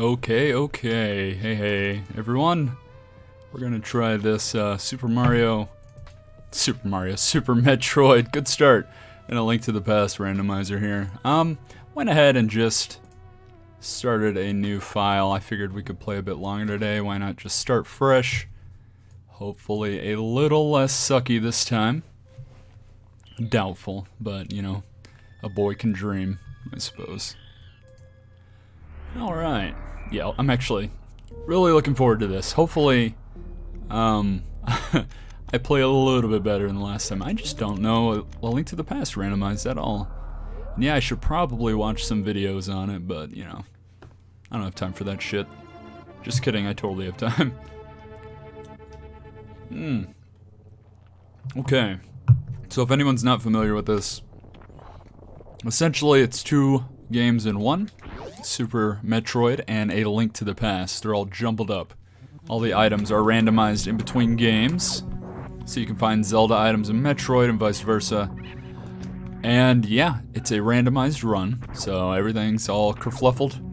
Okay, okay. Hey, hey, everyone. We're gonna try this uh, Super Mario, Super Mario, Super Metroid. Good start. And a Link to the Past randomizer here. Um, went ahead and just started a new file. I figured we could play a bit longer today. Why not just start fresh? Hopefully a little less sucky this time. Doubtful, but you know, a boy can dream, I suppose. Alright. Yeah, I'm actually really looking forward to this. Hopefully, um, I play a little bit better than the last time. I just don't know A Link to the Past randomized at all. And yeah, I should probably watch some videos on it, but, you know, I don't have time for that shit. Just kidding, I totally have time. Hmm. Okay. So if anyone's not familiar with this, essentially it's two games in one. Super Metroid and A Link to the Past. They're all jumbled up. All the items are randomized in between games. So you can find Zelda items in Metroid and vice versa. And yeah, it's a randomized run, so everything's all kerfluffled.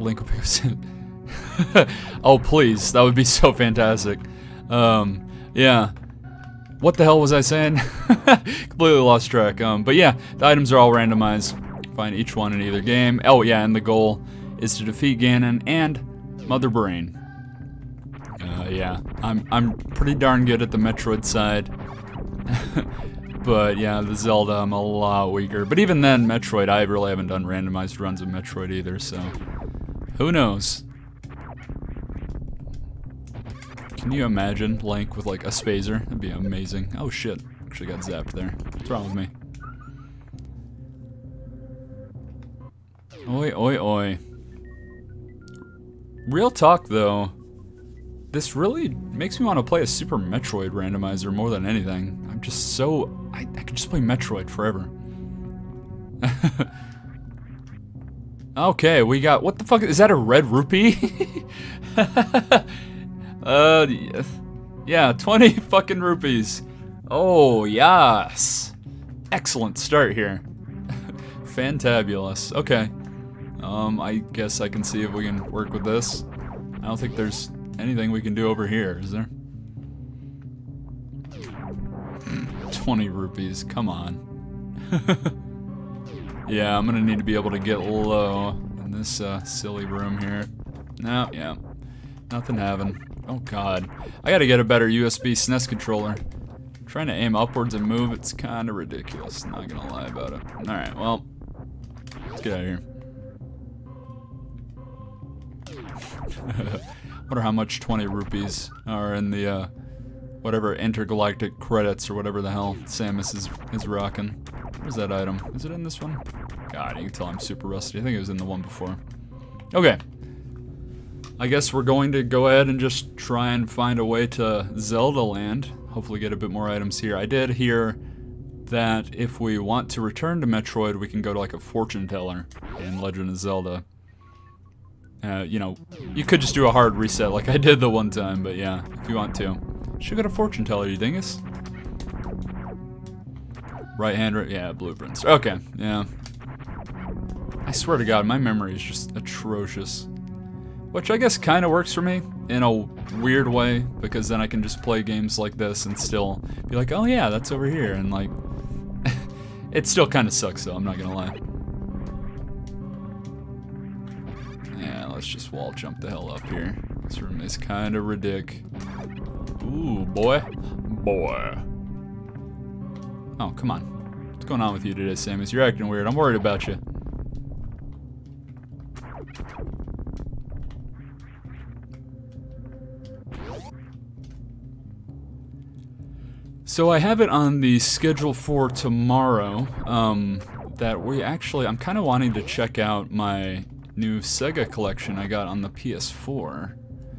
Link will pick Oh please, that would be so fantastic. Um, yeah. What the hell was I saying? Completely lost track. Um, but yeah, the items are all randomized. Find each one in either game. Oh yeah, and the goal is to defeat Ganon and Mother Brain. Uh, yeah, I'm I'm pretty darn good at the Metroid side. but yeah, the Zelda I'm a lot weaker. But even then, Metroid, I really haven't done randomized runs of Metroid either, so who knows? Can you imagine Link with like a Spazer? That'd be amazing. Oh shit, actually got zapped there. What's wrong with me? Oi, oi, oi. Real talk, though, this really makes me want to play a Super Metroid randomizer more than anything. I'm just so... I, I could just play Metroid forever. okay, we got... What the fuck? Is that a red rupee? uh, yeah, 20 fucking rupees. Oh, yes. Excellent start here. Fantabulous. Okay. Um, I guess I can see if we can work with this. I don't think there's anything we can do over here, is there? 20 rupees, come on. yeah, I'm gonna need to be able to get low in this uh, silly room here. No, yeah, nothing having. Oh god, I gotta get a better USB SNES controller. trying to aim upwards and move, it's kinda ridiculous, not gonna lie about it. Alright, well, let's get out of here. Wonder how much 20 rupees are in the, uh, whatever intergalactic credits or whatever the hell Samus is, is rocking. Where's that item? Is it in this one? God, you can tell I'm super rusty. I think it was in the one before. Okay. I guess we're going to go ahead and just try and find a way to Zelda land. Hopefully get a bit more items here. I did hear that if we want to return to Metroid, we can go to like a fortune teller in Legend of Zelda. Uh, you know, you could just do a hard reset like I did the one time, but yeah, if you want to. Should get a fortune teller, you dingus. Right hand, yeah, blueprints. Okay, yeah. I swear to God, my memory is just atrocious. Which I guess kind of works for me in a weird way, because then I can just play games like this and still be like, oh yeah, that's over here, and like, it still kind of sucks though, I'm not gonna lie. Let's just wall jump the hell up here. This room is kind of ridic. Ooh, boy. Boy. Oh, come on. What's going on with you today, Samus? You're acting weird. I'm worried about you. So I have it on the schedule for tomorrow, um, that we actually, I'm kind of wanting to check out my new Sega collection I got on the PS4.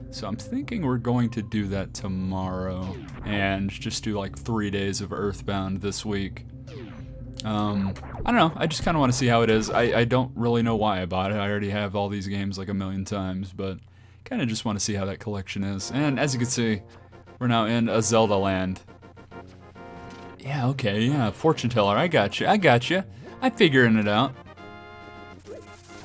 So I'm thinking we're going to do that tomorrow and just do like three days of Earthbound this week. Um, I don't know, I just kind of want to see how it is. I, I don't really know why I bought it. I already have all these games like a million times, but kind of just want to see how that collection is. And as you can see, we're now in a Zelda land. Yeah, okay, yeah, fortune teller, I got you, I got you. I'm figuring it out.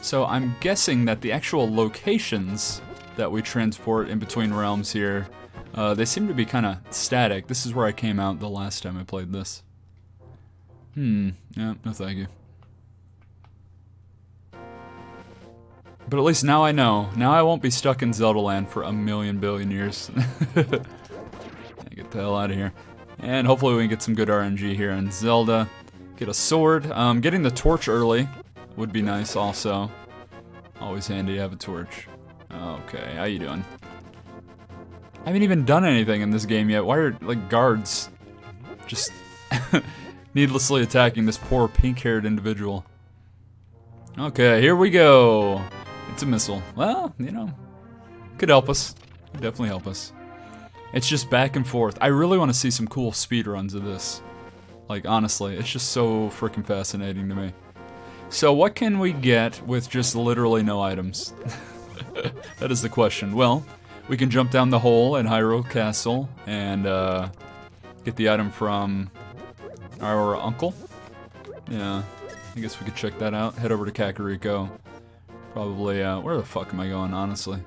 So I'm guessing that the actual locations that we transport in between realms here, uh, they seem to be kind of static. This is where I came out the last time I played this. Hmm, yeah, no thank you. But at least now I know. Now I won't be stuck in Zelda land for a million billion years. get the hell out of here. And hopefully we can get some good RNG here in Zelda. Get a sword. Um, getting the torch early would be nice also. Always handy to have a torch. Okay, how you doing? I haven't even done anything in this game yet. Why are, like, guards just needlessly attacking this poor pink-haired individual? Okay, here we go. It's a missile. Well, you know, could help us. Could definitely help us. It's just back and forth. I really want to see some cool speed runs of this. Like, honestly, it's just so freaking fascinating to me. So what can we get with just literally no items? that is the question. Well, we can jump down the hole in Hyrule Castle and uh, get the item from our uncle. Yeah, I guess we could check that out. Head over to Kakariko. Probably, uh, where the fuck am I going, honestly?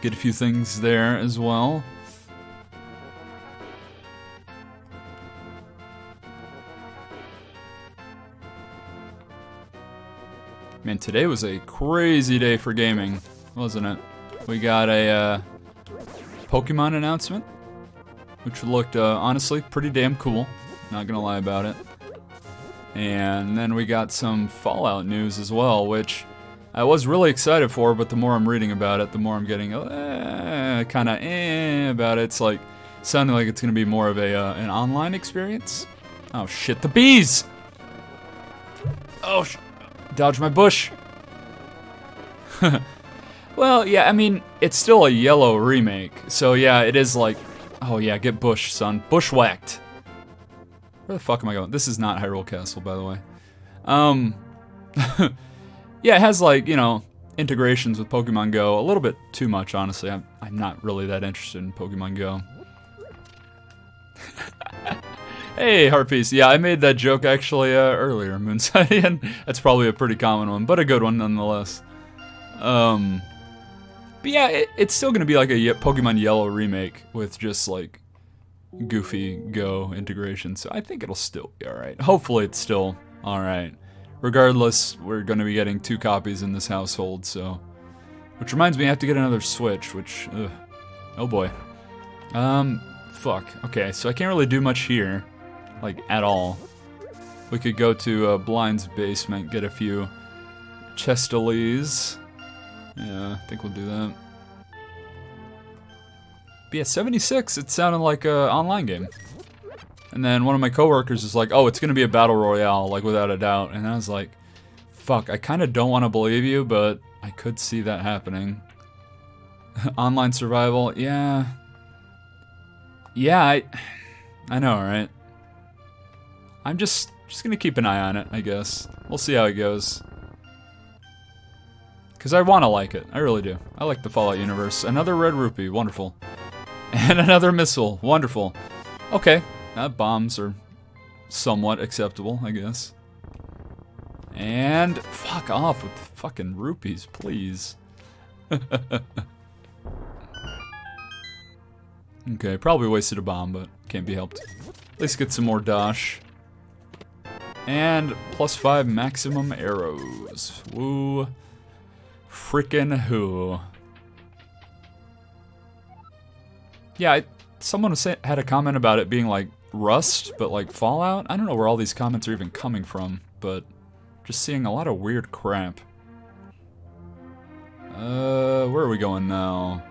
Get a few things there as well. Man, today was a crazy day for gaming, wasn't it? We got a uh, Pokemon announcement, which looked uh, honestly pretty damn cool. Not gonna lie about it. And then we got some Fallout news as well, which I was really excited for, but the more I'm reading about it, the more I'm getting uh, kind of eh about it. It's like sounding like it's to be more of a uh, an online experience. Oh shit, the bees! Oh, dodge my bush. well, yeah, I mean, it's still a yellow remake, so yeah, it is like, oh yeah, get bush, son, bushwhacked. Where the fuck am I going? This is not Hyrule Castle, by the way. Um. yeah, it has like, you know, integrations with Pokemon Go. A little bit too much, honestly. I'm, I'm not really that interested in Pokemon Go. hey, Heartpiece. Yeah, I made that joke actually uh, earlier, Moonside, and that's probably a pretty common one, but a good one nonetheless. Um, but yeah, it, it's still going to be like a Pokemon Yellow remake with just like goofy Go integration, so I think it'll still be alright. Hopefully it's still alright. Regardless, we're going to be getting two copies in this household, so... Which reminds me, I have to get another Switch, which... Ugh. Oh boy. Um, fuck. Okay, so I can't really do much here. Like, at all. We could go to uh, Blind's basement, get a few Chestoles. Yeah, I think we'll do that. But yeah, 76, it sounded like an online game. And then one of my coworkers is like, oh, it's going to be a battle royale, like without a doubt. And I was like, fuck, I kind of don't want to believe you, but I could see that happening. Online survival, yeah. Yeah, I, I know, right? I'm just, just to keep an eye on it, I guess. We'll see how it goes. Because I want to like it. I really do. I like the Fallout universe. Another red rupee. Wonderful. And another missile. Wonderful. Okay. Uh, bombs are somewhat acceptable, I guess. And fuck off with the fucking rupees, please. okay, probably wasted a bomb, but can't be helped. At least get some more dash. And plus five maximum arrows. Woo. Frickin' who. Yeah, I, someone had a comment about it being like Rust, but like Fallout? I don't know where all these comments are even coming from, but just seeing a lot of weird crap. Uh, where are we going now?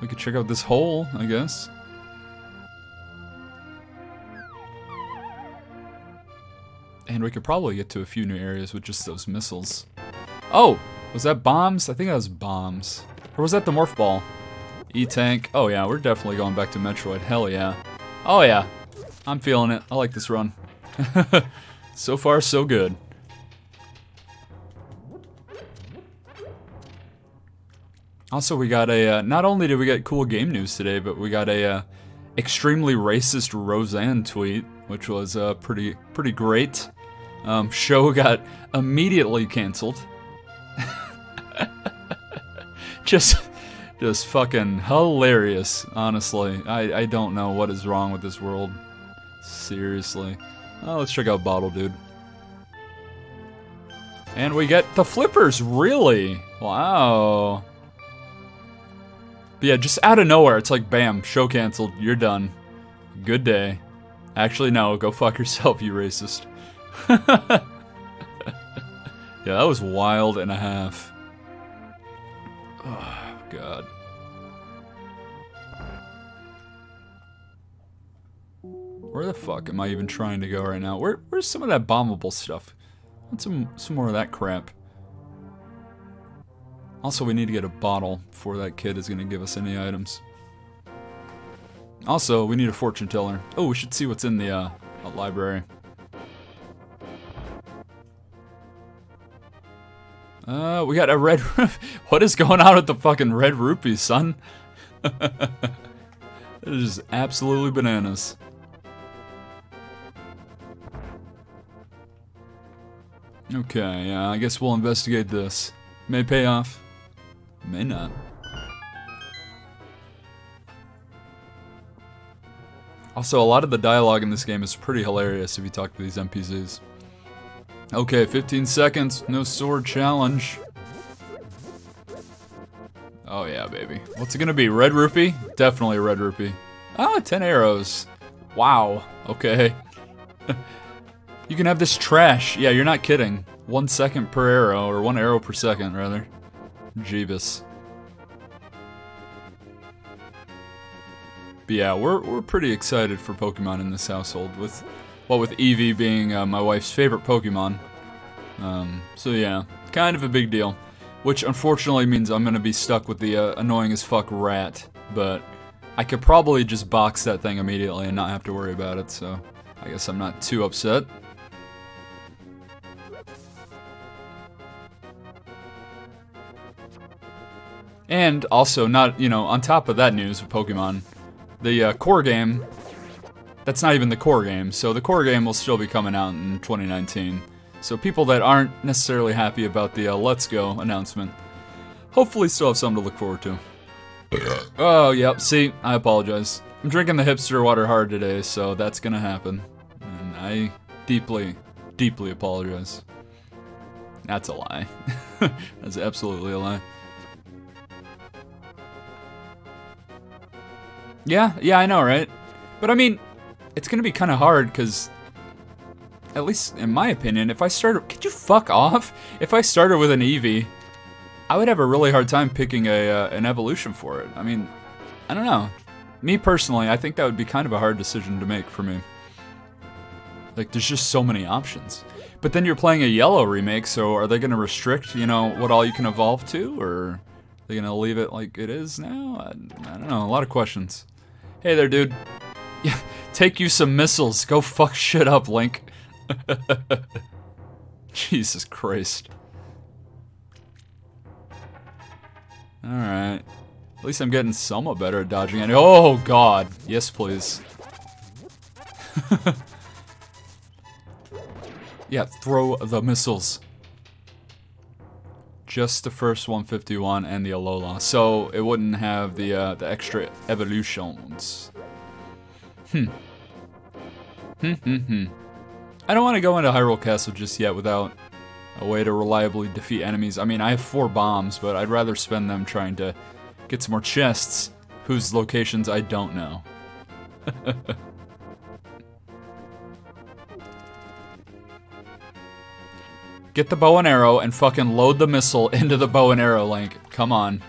We could check out this hole, I guess. And we could probably get to a few new areas with just those missiles. Oh! Was that bombs? I think that was bombs. Or was that the morph ball? E-tank. Oh yeah, we're definitely going back to Metroid. Hell yeah. Oh yeah, I'm feeling it. I like this run. so far, so good. Also, we got a, uh, not only did we get cool game news today, but we got a uh, extremely racist Roseanne tweet, which was uh, pretty, pretty great. Um, show got immediately canceled. just, just fucking hilarious. Honestly, I I don't know what is wrong with this world. Seriously. Oh, let's check out Bottle Dude. And we get the flippers, really? Wow. But yeah, just out of nowhere, it's like, bam, show canceled, you're done. Good day. Actually, no, go fuck yourself, you racist. yeah, that was wild and a half. Oh, God. Where the fuck am I even trying to go right now? Where, where's some of that bombable stuff? Want some, some more of that crap. Also, we need to get a bottle before that kid is going to give us any items. Also, we need a fortune teller. Oh, we should see what's in the uh, library. Uh, we got a red... what is going on with the fucking red rupees, son? it is absolutely bananas. Okay, yeah, I guess we'll investigate this. May pay off, may not. Also, a lot of the dialogue in this game is pretty hilarious if you talk to these NPCs. Okay, 15 seconds, no sword challenge. Oh yeah, baby. What's it gonna be, red rupee? Definitely a red rupee. Ah, 10 arrows. Wow, okay. You can have this trash. Yeah, you're not kidding. One second per arrow, or one arrow per second, rather. Jeebus. But yeah, we're, we're pretty excited for Pokemon in this household, with, well, with Eevee being uh, my wife's favorite Pokemon. Um, so yeah, kind of a big deal. Which unfortunately means I'm gonna be stuck with the uh, annoying as fuck rat, but I could probably just box that thing immediately and not have to worry about it, so I guess I'm not too upset. And also, not, you know, on top of that news of Pokemon, the uh, core game, that's not even the core game, so the core game will still be coming out in 2019. So people that aren't necessarily happy about the uh, Let's Go announcement, hopefully still have something to look forward to. oh, yep, see, I apologize. I'm drinking the hipster water hard today, so that's gonna happen. And I deeply, deeply apologize. That's a lie. that's absolutely a lie. Yeah, yeah, I know, right? But I mean, it's gonna be kind of hard because, at least in my opinion, if I started, could you fuck off? If I started with an Eevee, I would have a really hard time picking a uh, an evolution for it. I mean, I don't know. Me personally, I think that would be kind of a hard decision to make for me. Like, there's just so many options. But then you're playing a yellow remake, so are they going to restrict, you know, what all you can evolve to, or are they going to leave it like it is now? I, I don't know. A lot of questions. Hey there, dude. Yeah, take you some missiles. Go fuck shit up, Link. Jesus Christ. Alright. At least I'm getting somewhat better at dodging it. Oh, God. Yes, please. yeah, throw the missiles. Just the first 151 and the Alola. So it wouldn't have the, uh, the extra evolutions. Hmm. Hmm, hmm, hmm. I don't want to go into Hyrule Castle just yet without a way to reliably defeat enemies. I mean, I have four bombs, but I'd rather spend them trying to get some more chests whose locations I don't know. Get the bow and arrow and fucking load the missile into the bow and arrow, Link. Come on.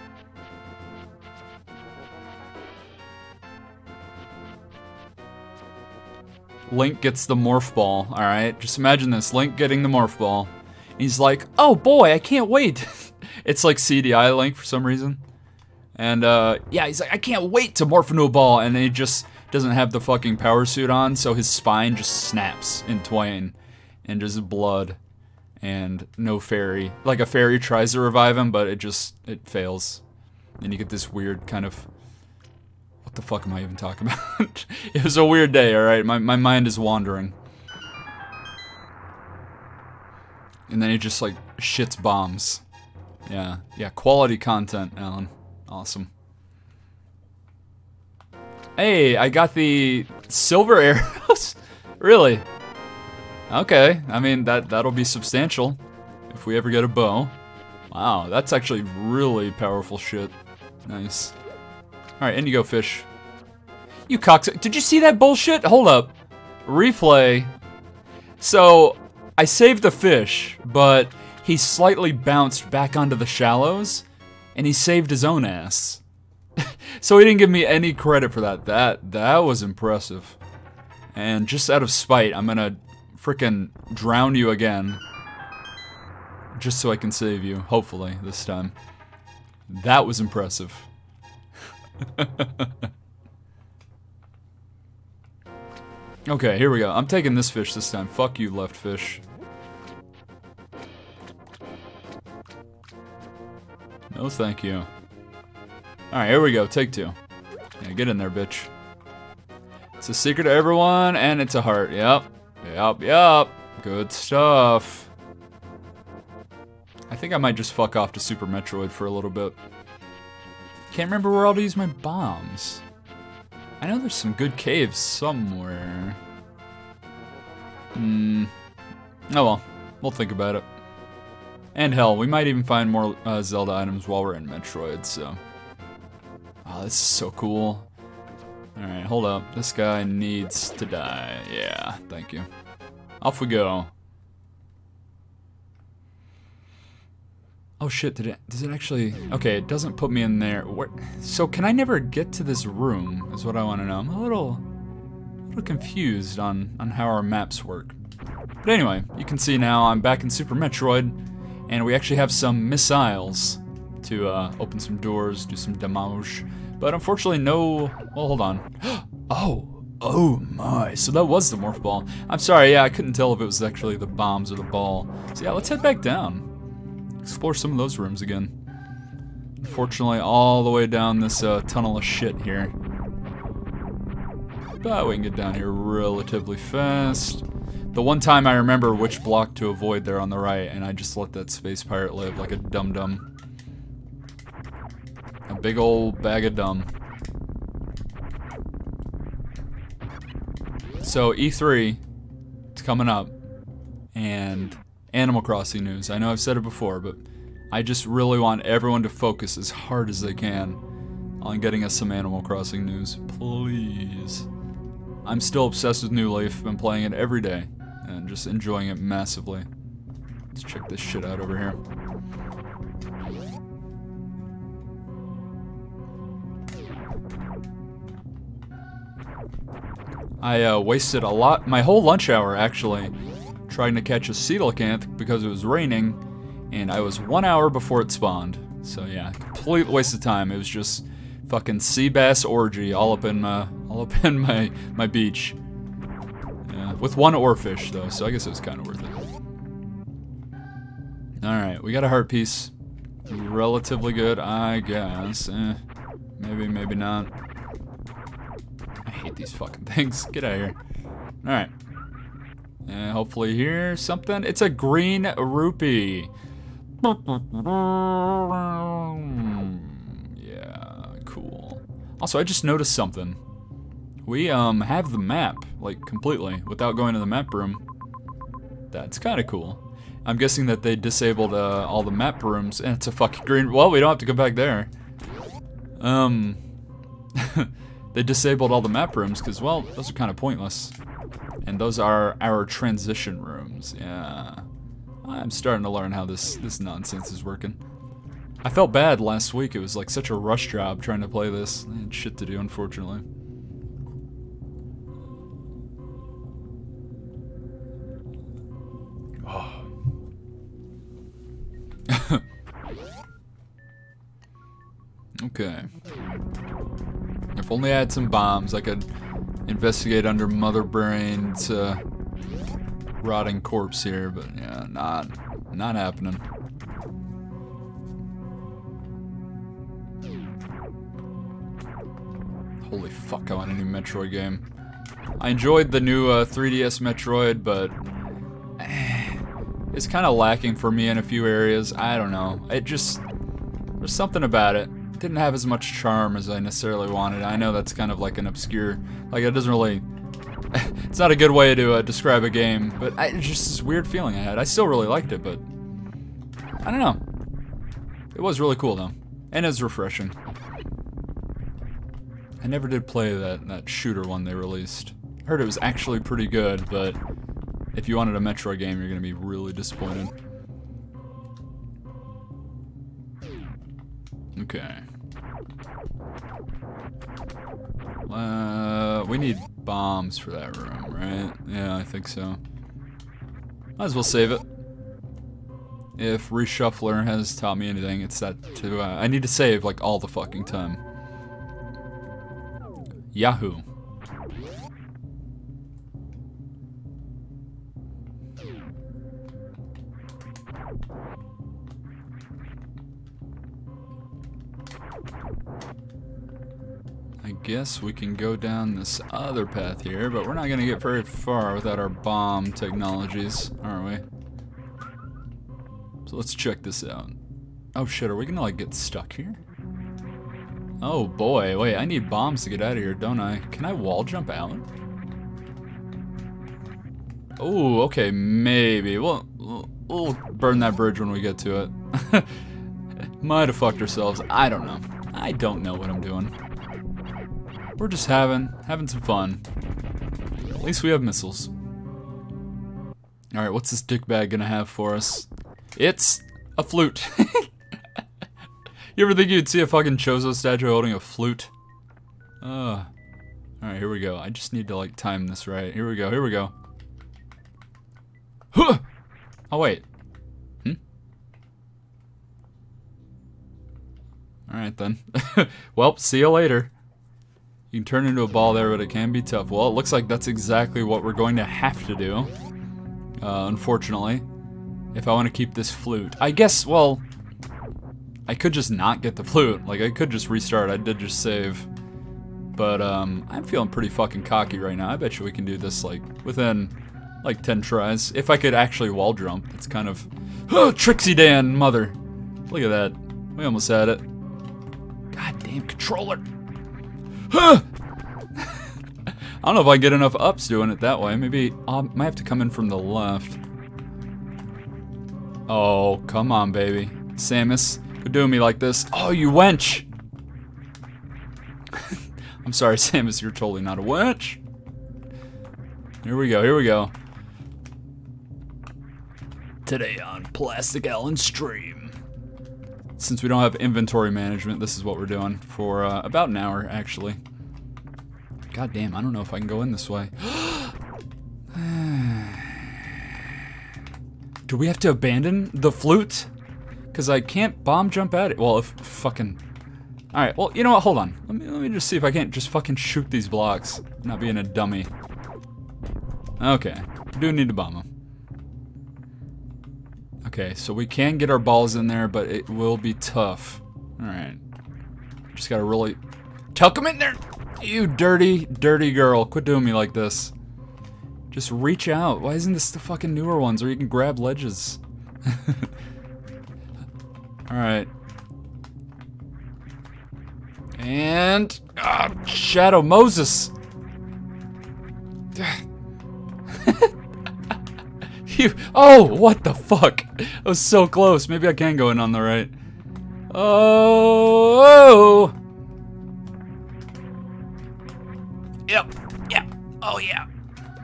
Link gets the morph ball, alright? Just imagine this, Link getting the morph ball. And He's like, oh boy, I can't wait. it's like CDI Link for some reason. And uh, yeah, he's like, I can't wait to morph into a ball. And he just doesn't have the fucking power suit on, so his spine just snaps in twain. And just blood. And no fairy. Like a fairy tries to revive him, but it just, it fails. And you get this weird kind of what the fuck am I even talking about? it was a weird day, alright? My, my mind is wandering. And then he just like shits bombs. Yeah, yeah, quality content, Allan. Awesome. Hey, I got the silver arrows. really? Okay, I mean that that'll be substantial if we ever get a bow. Wow, that's actually really powerful shit. Nice. All right, indigo fish. You cocks! Did you see that bullshit? Hold up. Replay. So I saved the fish, but he slightly bounced back onto the shallows, and he saved his own ass. so he didn't give me any credit for that. That that was impressive. And just out of spite, I'm gonna fricking drown you again. Just so I can save you, hopefully, this time. That was impressive. okay, here we go. I'm taking this fish this time. Fuck you, left fish. No thank you. Alright, here we go. Take two. Yeah, get in there, bitch. It's a secret to everyone, and it's a heart. Yep. Yep, yep. Good stuff. I think I might just fuck off to Super Metroid for a little bit. Can't remember where to use my bombs. I know there's some good caves somewhere. Hmm. Oh well. We'll think about it. And hell, we might even find more uh, Zelda items while we're in Metroid, so... Oh, this is so cool. Alright, hold up. This guy needs to die. Yeah, thank you. Off we go. Oh shit, did it, does it actually, okay, it doesn't put me in there. What, so can I never get to this room, is what I want to know. I'm a little, a little confused on, on how our maps work. But anyway, you can see now I'm back in Super Metroid, and we actually have some missiles to uh, open some doors, do some damage. But unfortunately, no. Well, hold on. oh, oh my. So that was the morph ball. I'm sorry, yeah, I couldn't tell if it was actually the bombs or the ball. So yeah, let's head back down. Explore some of those rooms again. Unfortunately, all the way down this uh, tunnel of shit here. But we can get down here relatively fast. The one time I remember which block to avoid there on the right, and I just let that space pirate live like a dum-dum. A big old bag of dumb. So E3, it's coming up, and Animal Crossing news. I know I've said it before, but I just really want everyone to focus as hard as they can on getting us some Animal Crossing news. Please. I'm still obsessed with New Leaf, been playing it every day and just enjoying it massively. Let's check this shit out over here. I uh, wasted a lot, my whole lunch hour actually, trying to catch a coelacanth because it was raining, and I was one hour before it spawned. So yeah, complete waste of time. It was just fucking sea bass orgy all up in my, all up in my, my beach. With one oarfish, though, so I guess it was kind of worth it. Alright, we got a heart piece. Relatively good, I guess. Eh, maybe, maybe not. Hate these fucking things. Get out of here. Alright. And hopefully here, something. It's a green rupee. Yeah, cool. Also, I just noticed something. We um have the map, like, completely, without going to the map room. That's kind of cool. I'm guessing that they disabled uh, all the map rooms, and it's a fucking green- well, we don't have to go back there. Um, they disabled all the map rooms, because, well, those are kind of pointless. And those are our transition rooms, yeah. I'm starting to learn how this, this nonsense is working. I felt bad last week, it was like such a rush job trying to play this. I had shit to do, unfortunately. Oh. okay. If only I had some bombs, I could investigate under Mother Brain's uh, rotting corpse here, but yeah, not, not happening. Holy fuck, I want a new Metroid game. I enjoyed the new uh, 3DS Metroid, but it's kind of lacking for me in a few areas. I don't know. It just there's something about it. Didn't have as much charm as I necessarily wanted. I know that's kind of like an obscure, like it doesn't really. it's not a good way to uh, describe a game, but I, it's just this weird feeling I had. I still really liked it, but I don't know. It was really cool though, and it's refreshing. I never did play that that shooter one they released. I heard it was actually pretty good, but if you wanted a Metro game, you're gonna be really disappointed. Okay. Uh, we need bombs for that room, right? Yeah, I think so. Might as well save it. If Reshuffler has taught me anything, it's that to, uh, I need to save like all the fucking time. Yahoo. Guess we can go down this other path here, but we're not gonna get very far without our bomb technologies, are we? So let's check this out. Oh shit, are we gonna like get stuck here? Oh boy, wait, I need bombs to get out of here, don't I? Can I wall jump out? Oh, okay, maybe. We'll, we'll burn that bridge when we get to it. Might have fucked ourselves. I don't know. I don't know what I'm doing. We're just having, having some fun. At least we have missiles. Alright, what's this dickbag gonna have for us? It's a flute. you ever think you'd see a fucking Chozo statue holding a flute? Uh, Alright, here we go. I just need to like time this right. Here we go, here we go. Huh! Oh wait. Hmm? Alright then. well, see you later. You can turn into a ball there, but it can be tough. Well, it looks like that's exactly what we're going to have to do. Uh, unfortunately. If I want to keep this flute. I guess, well... I could just not get the flute. Like, I could just restart. I did just save. But, um, I'm feeling pretty fucking cocky right now. I bet you we can do this, like, within, like, 10 tries. If I could actually wall jump. It's kind of... Oh, Trixie Dan, mother! Look at that. We almost had it. Goddamn controller! I don't know if I get enough ups doing it that way. Maybe I might have to come in from the left. Oh, come on, baby. Samus, quit doing me like this. Oh, you wench! I'm sorry, Samus, you're totally not a wench. Here we go, here we go. Today on Plastic Allan Stream. Since we don't have inventory management, this is what we're doing for uh, about an hour, actually. God damn, I don't know if I can go in this way. Do we have to abandon the flute? Because I can't bomb jump at it. Well, if fucking... Alright, well, you know what? Hold on. Let me, let me just see if I can't just fucking shoot these blocks. Not being a dummy. Okay. do need to bomb them. Okay, so we can get our balls in there, but it will be tough. Alright. Just gotta really... Tuck them in there! You dirty, dirty girl. Quit doing me like this. Just reach out. Why isn't this the fucking newer ones where you can grab ledges? Alright. And... Ah, Shadow Moses! You, oh, what the fuck? I was so close. Maybe I can go in on the right. Oh. Yep. Yep. Oh yeah.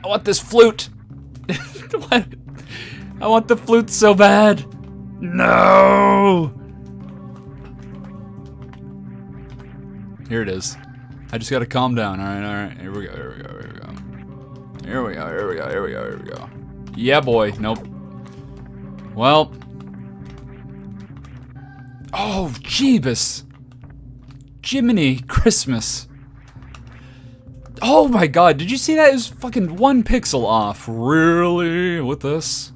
I want this flute. what? I want the flute so bad. No. Here it is. I just gotta calm down. All right, all right. Here we go. Here we go. Here we go. Here we go. Here we go. Here we go. Here we go. Yeah, boy. Nope. Well. Oh, Jeebus. Jiminy Christmas. Oh my god, did you see that? It was fucking one pixel off. Really? With this?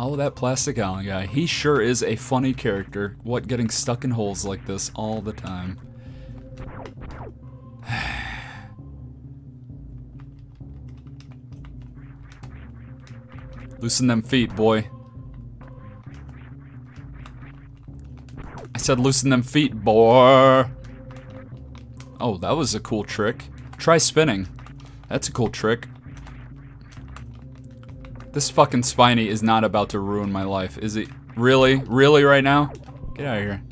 Oh, that Plastic guy. He sure is a funny character. What, getting stuck in holes like this all the time. Loosen them feet, boy. I said loosen them feet, boy. Oh, that was a cool trick. Try spinning. That's a cool trick. This fucking Spiny is not about to ruin my life, is he? Really? Really right now? Get out of here.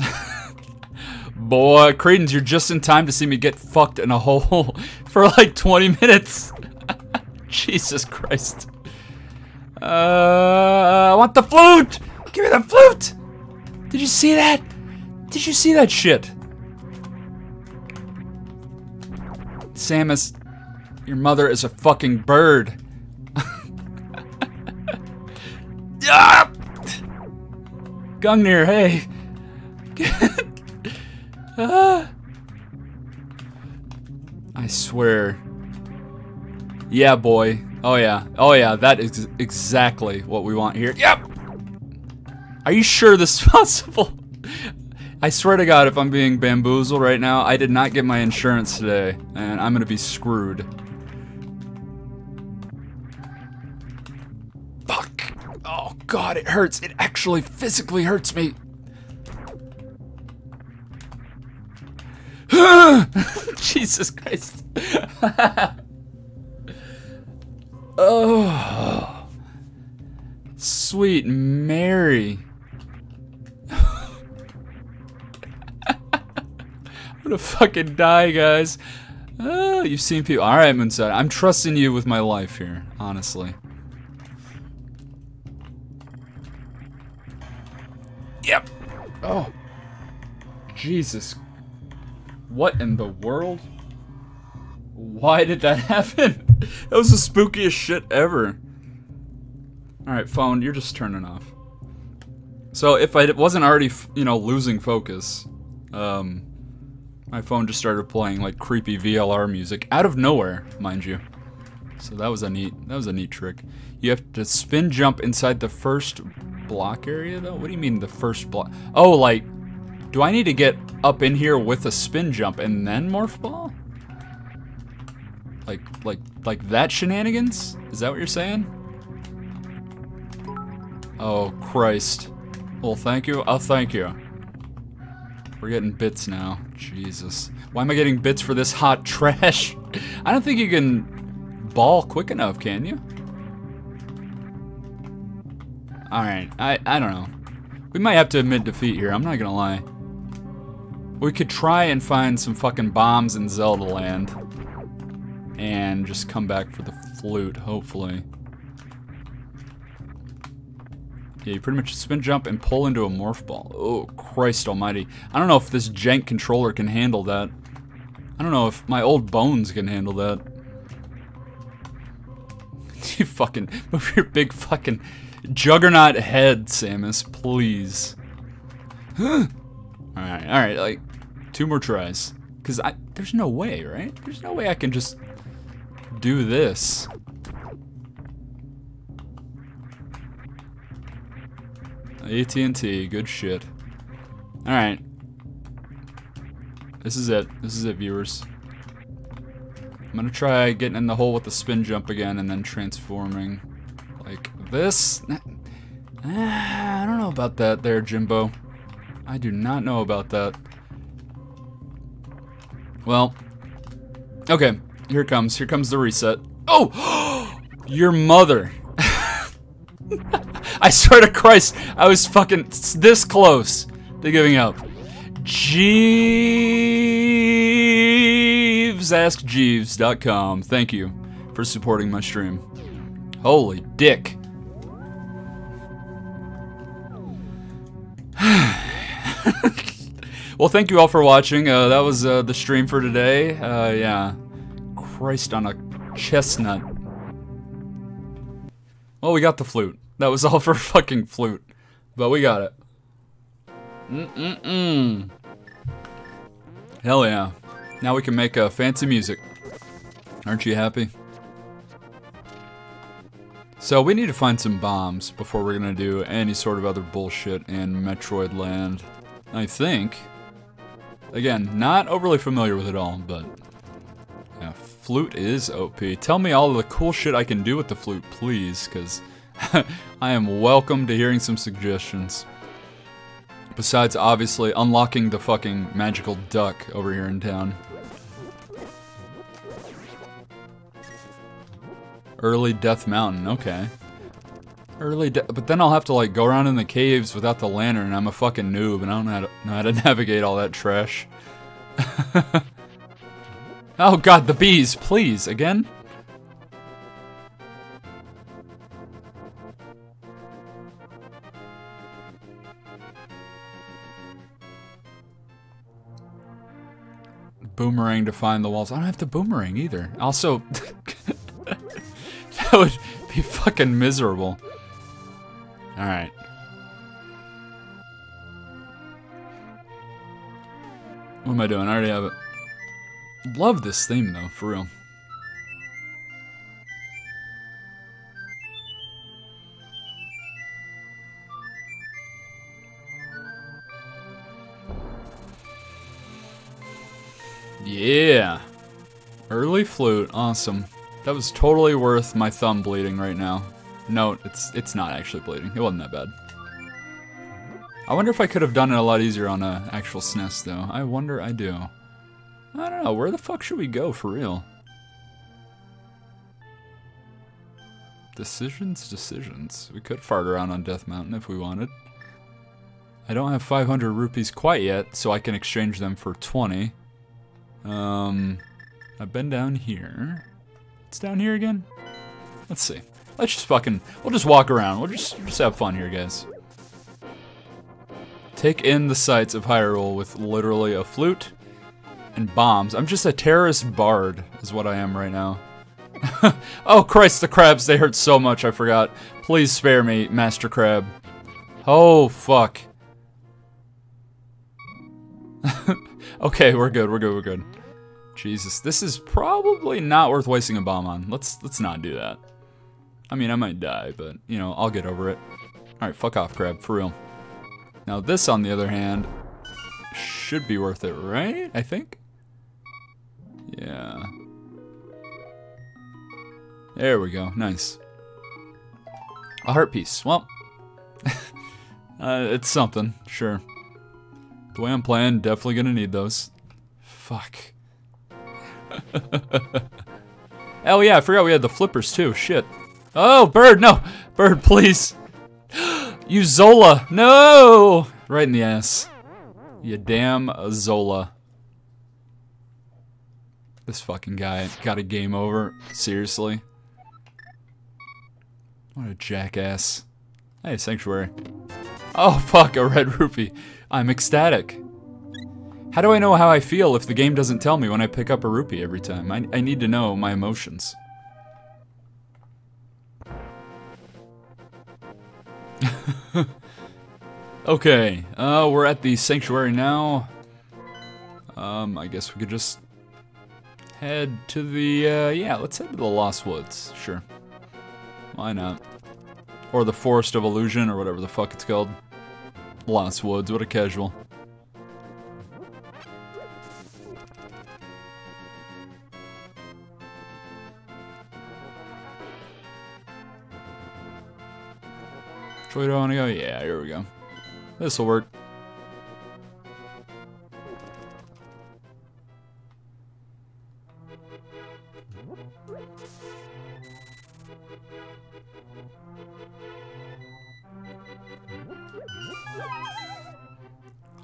Boy, Credence, you're just in time to see me get fucked in a hole for like 20 minutes. Jesus Christ. Uh, I want the flute! Give me the flute! Did you see that? Did you see that shit? Samus, your mother is a fucking bird. ah! Gungnir, hey. ah. I swear. Yeah, boy. Oh yeah. Oh yeah, that is exactly what we want here. Yep! Are you sure this is possible? I swear to God, if I'm being bamboozled right now, I did not get my insurance today, and I'm gonna be screwed. Fuck. Oh God, it hurts. It actually physically hurts me. Jesus Christ. oh. Sweet Mary. I'm gonna fucking die, guys. Oh, you've seen people. Alright, Moonside. I'm trusting you with my life here, honestly. Yep. Oh. Jesus. What in the world? Why did that happen? that was the spookiest shit ever. Alright, phone, you're just turning off. So if I wasn't already, you know, losing focus, um, my phone just started playing like creepy VLR music out of nowhere, mind you. So that was a neat that was a neat trick. You have to spin jump inside the first block area though? What do you mean the first block? Oh, like do I need to get up in here with a spin jump and then morph ball? Like like like that shenanigans? Is that what you're saying? Oh, Christ. Well, thank you. Oh, thank you. We're getting bits now. Jesus. Why am I getting bits for this hot trash? I don't think you can ball quick enough, can you? Alright, I, I don't know. We might have to admit defeat here, I'm not gonna lie. We could try and find some fucking bombs in Zelda land. And just come back for the flute, hopefully. Yeah, you pretty much spin jump and pull into a morph ball. Oh, Christ almighty. I don't know if this jank controller can handle that. I don't know if my old bones can handle that. you fucking move your big fucking juggernaut head, Samus, please. alright, alright, like, two more tries. Because I, there's no way, right? There's no way I can just do this. AT&T, good shit. Alright. This is it. This is it, viewers. I'm gonna try getting in the hole with the spin jump again and then transforming like this. I don't know about that there, Jimbo. I do not know about that. Well, okay, here comes. Here comes the reset. Oh! Your mother. I swear to Christ, I was fucking this close to giving up. Jeeves, AskJeeves.com. Thank you for supporting my stream. Holy dick. well, thank you all for watching. Uh, that was uh, the stream for today. Uh, yeah. Christ on a chestnut. Well, we got the flute. That was all for fucking flute. But we got it. Mm-mm-mm. Hell yeah. Now we can make uh, fancy music. Aren't you happy? So we need to find some bombs before we're gonna do any sort of other bullshit in Metroid Land. I think. Again, not overly familiar with it all, but... Flute is OP. Tell me all the cool shit I can do with the flute, please, because I am welcome to hearing some suggestions. Besides, obviously, unlocking the fucking magical duck over here in town. Early Death Mountain, okay. Early but then I'll have to like go around in the caves without the lantern I'm a fucking noob and I don't know how to, know how to navigate all that trash. oh god, the bees, please, again? Boomerang to find the walls. I don't have to boomerang either. Also, that would be fucking miserable. Alright. What am I doing? I already have it. Love this theme though, for real. Yeah. Early flute, awesome. That was totally worth my thumb bleeding right now. No, it's it's not actually bleeding. It wasn't that bad. I wonder if I could have done it a lot easier on an actual SNES, though. I wonder I do. I don't know. Where the fuck should we go, for real? Decisions, decisions. We could fart around on Death Mountain if we wanted. I don't have 500 rupees quite yet, so I can exchange them for 20. Um, I've been down here. It's down here again? Let's see. Let's just fucking, we'll just walk around. We'll just, just have fun here, guys. Take in the sights of Hyrule with literally a flute and bombs. I'm just a terrorist bard, is what I am right now. oh, Christ, the crabs, they hurt so much, I forgot. Please spare me, Master Crab. Oh, fuck. okay, we're good, we're good, we're good. Jesus, this is probably not worth wasting a bomb on. Let's let's not do that. I mean, I might die, but, you know, I'll get over it. Alright, fuck off, crab, for real. Now this, on the other hand, should be worth it, right? I think? Yeah. There we go, nice. A heart piece, well. uh, it's something, sure. The way I'm playing, definitely gonna need those. Fuck. oh yeah, I forgot we had the flippers too, shit. Oh, bird, no! Bird, please! you Zora! No! Right in the ass. You damn Zora. This fucking guy got a game over. Seriously? What a jackass. Hey, Sanctuary. Oh, fuck, a red rupee. I'm ecstatic. How do I know how I feel if the game doesn't tell me when I pick up a rupee every time? I, I need to know my emotions. okay, uh, we're at the sanctuary now. Um, I guess we could just head to the, uh, yeah, let's head to the Lost Woods, sure. Why not? Or the Forest of Illusion, or whatever the fuck it's called. Lost Woods, what a casual. Way do I want to go? Yeah, here we go. This'll work.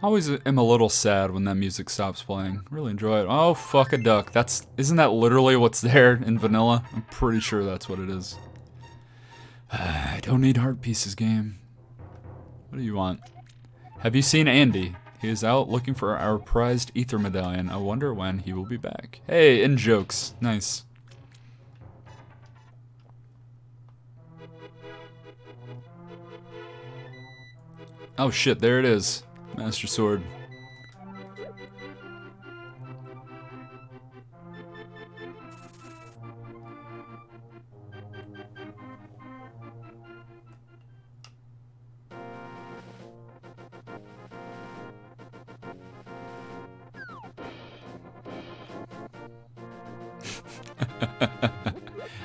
Always am a little sad when that music stops playing. Really enjoy it. Oh, fuck a duck. That's, isn't that literally what's there in vanilla? I'm pretty sure that's what it is. I don't need heart pieces, game. What do you want? Have you seen Andy? He is out looking for our prized ether medallion. I wonder when he will be back. Hey, in jokes. Nice. Oh shit, there it is. Master Sword.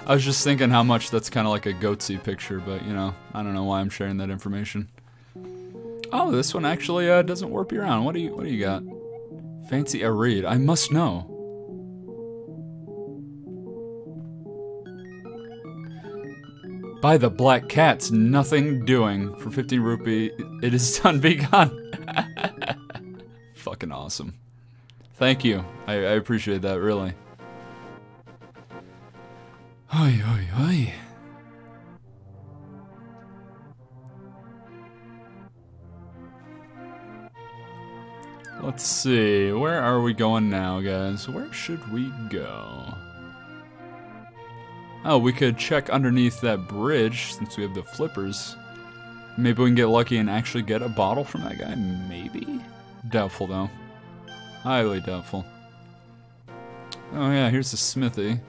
I was just thinking how much that's kind of like a goatse picture, but you know, I don't know why I'm sharing that information. Oh, this one actually uh, doesn't warp you around. What do you What do you got? Fancy a read. I must know. By the black cats, nothing doing for 15 rupee. It is done. Be gone. Fucking awesome. Thank you. I, I appreciate that really. Oi, oi, oi. Let's see, where are we going now, guys? Where should we go? Oh, we could check underneath that bridge since we have the flippers. Maybe we can get lucky and actually get a bottle from that guy? Maybe? Doubtful, though. Highly doubtful. Oh yeah, here's the smithy.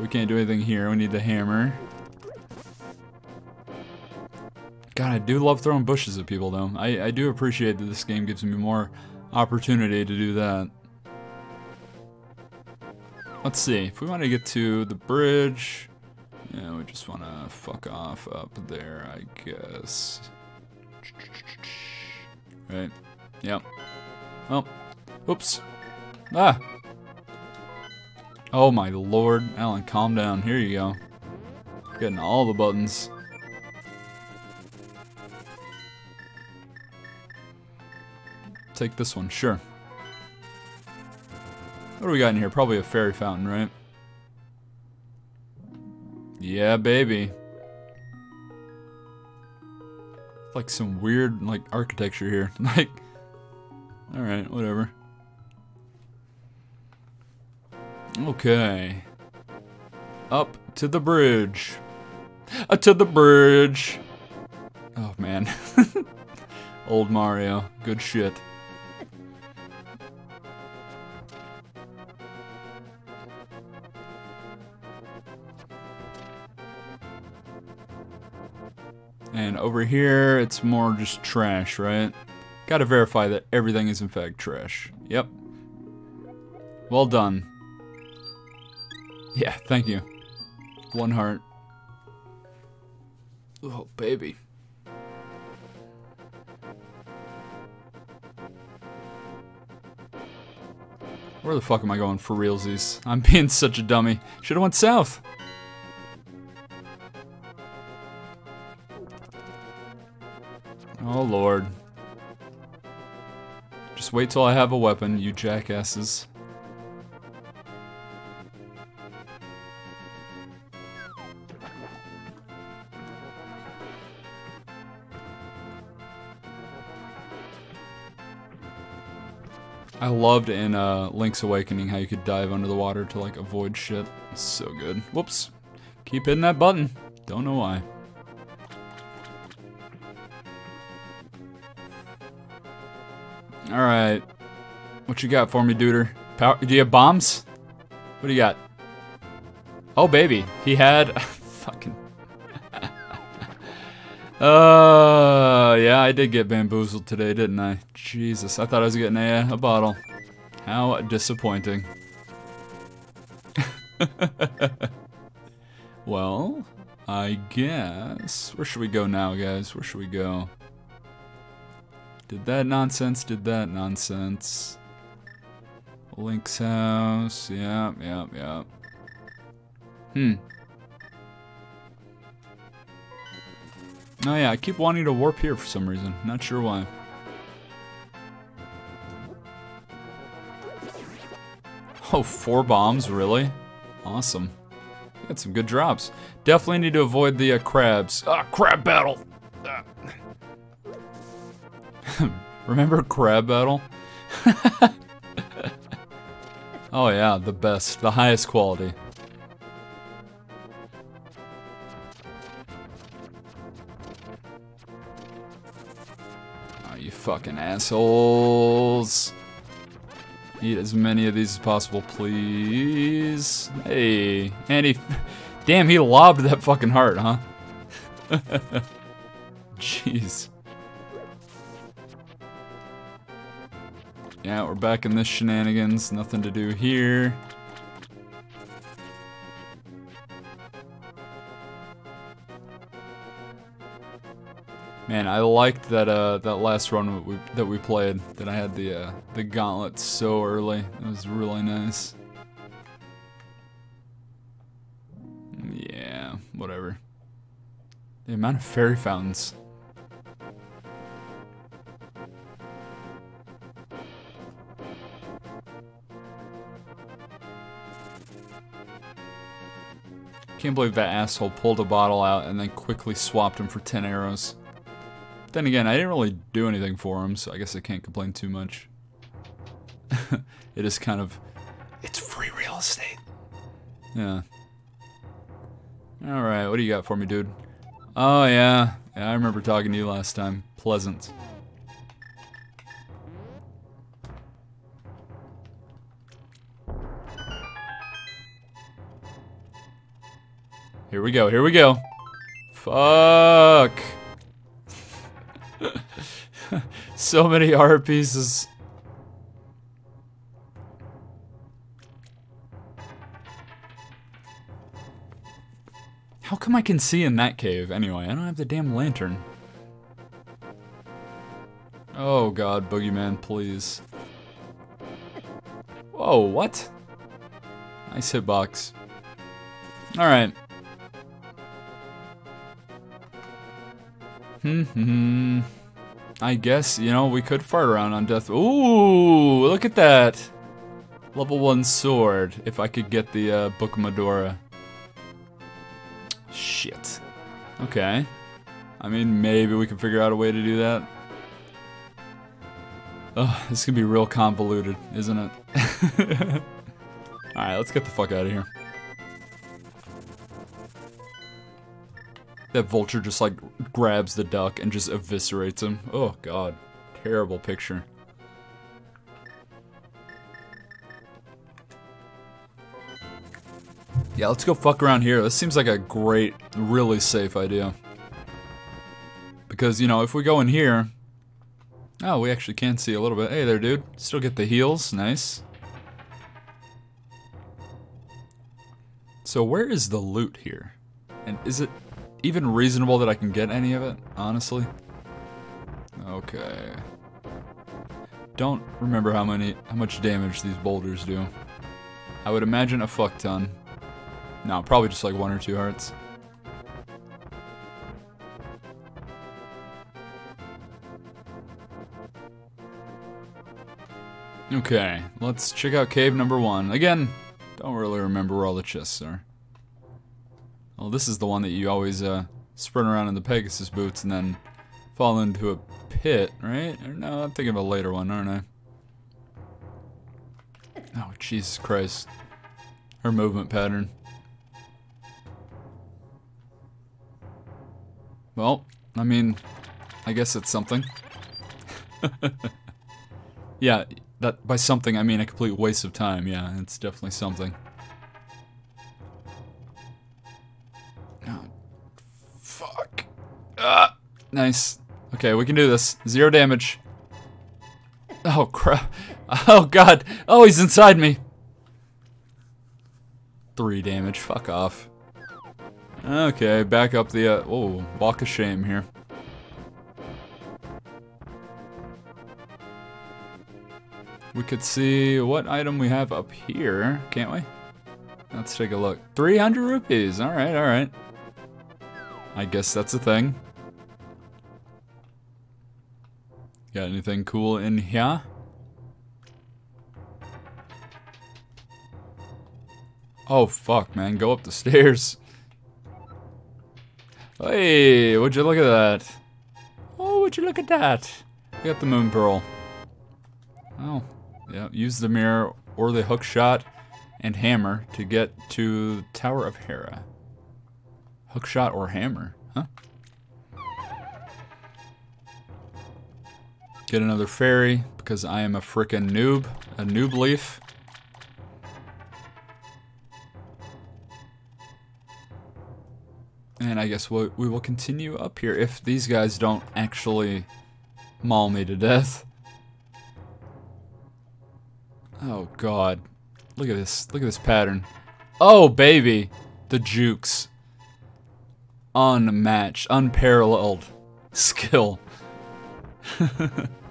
We can't do anything here. We need the hammer. God, I do love throwing bushes at people, though. I, I do appreciate that this game gives me more opportunity to do that. Let's see. If we want to get to the bridge... Yeah, we just want to fuck off up there, I guess. Right. Yep. Oh. Oops. Ah! Oh my lord. Allan, calm down. Here you go. Getting all the buttons. Take this one, sure. What do we got in here? Probably a fairy fountain, right? Yeah, baby. Like some weird, like, architecture here. Like, alright, whatever. Okay. Up to the bridge. Uh, to the bridge. Oh, man. Old Mario. Good shit. And over here, it's more just trash, right? Gotta verify that everything is in fact trash. Yep. Well done. Yeah, thank you. One heart. Oh, baby. Where the fuck am I going for realsies? I'm being such a dummy. Should've went south. Lord. Just wait till I have a weapon, you jackasses. I loved in uh, Link's Awakening how you could dive under the water to like avoid shit. It's so good. Whoops. Keep hitting that button. Don't know why. Alright. What you got for me, duder? Power do you have bombs? What do you got? Oh, baby. He had... fucking... uh, yeah, I did get bamboozled today, didn't I? Jesus, I thought I was getting a, a bottle. How disappointing. well, I guess... Where should we go now, guys? Where should we go? Did that nonsense, did that nonsense. Link's house, yep, yep, yep. Hmm. Oh yeah, I keep wanting to warp here for some reason. Not sure why. Oh, four bombs, really? Awesome. Got some good drops. Definitely need to avoid the uh, crabs. Ah, crab battle! Remember crab battle? oh yeah, the best, the highest quality. Oh, you fucking assholes. Eat as many of these as possible, please. Hey, and he... Damn, he lobbed that fucking heart, huh? Jeez. Yeah, we're back in this shenanigans. Nothing to do here. Man, I liked that uh, that last run we, that we played. That I had the uh, the gauntlet so early. It was really nice. Yeah, whatever. The amount of fairy fountains. Can't believe that asshole pulled a bottle out and then quickly swapped him for 10 arrows. Then again, I didn't really do anything for him, so I guess I can't complain too much. it is kind of... It's free real estate. Yeah. Alright, what do you got for me, dude? Oh, yeah. Yeah, I remember talking to you last time. Pleasant. Here we go, here we go. Fuck. so many art pieces. How come I can see in that cave anyway? I don't have the damn lantern. Oh god, Boogeyman, please. Whoa, what? Nice hitbox. Alright. Hmm. I guess, you know, we could fart around on death. Ooh, look at that. Level 1 sword, if I could get the uh, Book of Mudora. Shit. Okay. I mean, maybe we can figure out a way to do that. Ugh, this is gonna be real convoluted, isn't it? Alright, let's get the fuck out of here. That vulture just like grabs the duck and just eviscerates him. Oh god. Terrible picture. Yeah, let's go fuck around here. This seems like a great, really safe idea. Because, you know, if we go in here... Oh, we actually can see a little bit. Hey there, dude. Still get the heals. Nice. So where is the loot here? And is it even reasonable that I can get any of it, honestly? Okay. Don't remember how many, how much damage these boulders do. I would imagine a fuck ton. No, probably just like one or two hearts. Okay, let's check out cave number one. Again, don't really remember where all the chests are. Well, this is the one that you always uh, sprint around in the Pegasus boots and then fall into a pit, right? No, I'm thinking of a later one, aren't I? Oh, Jesus Christ. Her movement pattern. Well, I mean, I guess it's something. yeah, that by something I mean a complete waste of time. Yeah, it's definitely something. Nice. Okay, we can do this. Zero damage. Oh crap. Oh god. Oh, he's inside me. Three damage. Fuck off. Okay, back up the, uh, oh, walk of shame here. We could see what item we have up here, can't we? Let's take a look. 300 rupees, alright, alright. I guess that's a thing. Got anything cool in here? Oh fuck, man, go up the stairs. Hey, would you look at that? Oh, would you look at that? We got the moon pearl. Oh, yeah. Use the mirror or the hook shot and hammer to get to the Tower of Hera. Hook shot or hammer, huh? Get another fairy because I am a frickin' noob, a noob leaf. And I guess we'll, we will continue up here if these guys don't actually maul me to death. Oh god. Look at this. Look at this pattern. Oh baby. The jukes. Unmatched. Unparalleled. skill.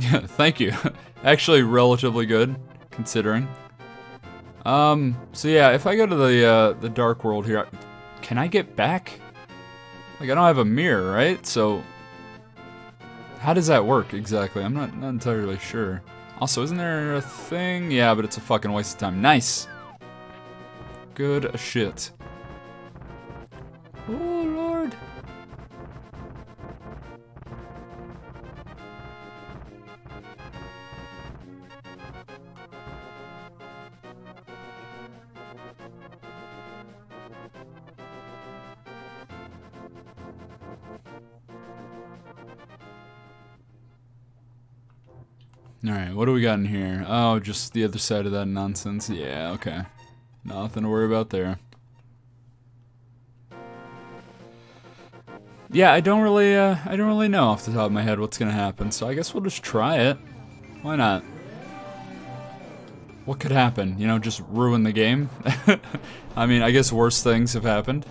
Yeah, thank you. Actually, relatively good, considering. Um, so yeah, if I go to the, uh, the Dark World here, can I get back? Like, I don't have a mirror, right? So, how does that work exactly? I'm not, not entirely sure. Also, isn't there a thing? Yeah, but it's a fucking waste of time. Nice! Good shit. Alright, what do we got in here? Oh, just the other side of that nonsense. Yeah, okay. Nothing to worry about there. Yeah, I don't really, uh, I don't really know off the top of my head what's gonna happen, so I guess we'll just try it. Why not? What could happen? You know, just ruin the game? I mean, I guess worse things have happened.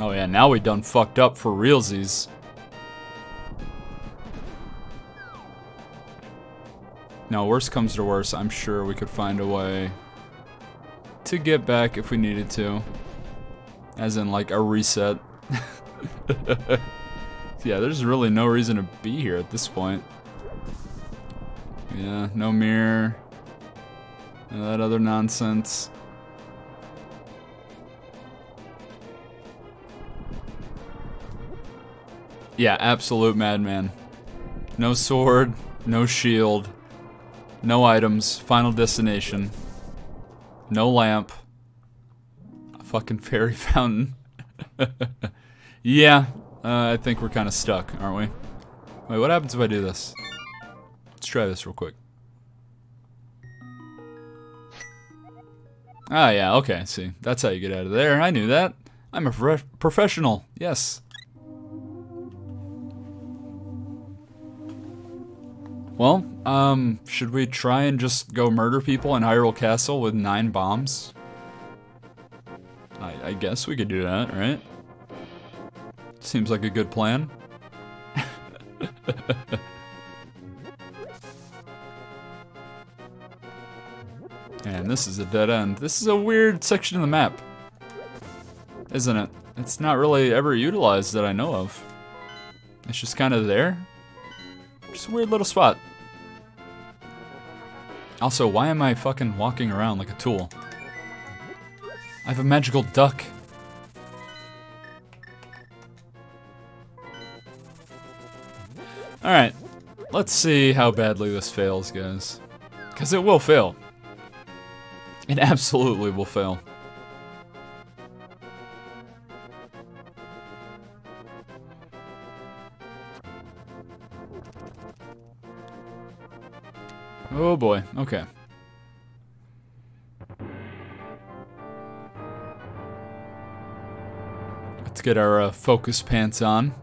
Oh yeah, now we done fucked up for realsies. Now, worst comes to worst, I'm sure we could find a way to get back if we needed to. As in, like, a reset. yeah, there's really no reason to be here at this point. Yeah, no mirror. And that other nonsense. Yeah, absolute madman. No sword, no shield. No items. Final destination. No lamp. A fucking fairy fountain. yeah, uh, I think we're kind of stuck, aren't we? Wait, what happens if I do this? Let's try this real quick. Ah, yeah, okay, see. That's how you get out of there. I knew that. I'm a prof professional. Yes. Well, um, should we try and just go murder people in Hyrule Castle with nine bombs? I, I guess we could do that, right? Seems like a good plan. and this is a dead end. This is a weird section of the map. Isn't it? It's not really ever utilized that I know of. It's just kind of there. Just a weird little spot. Also, why am I fucking walking around like a tool? I have a magical duck. Alright, let's see how badly this fails, guys. Because it will fail. It absolutely will fail. Oh boy, okay. Let's get our uh, focus pants on.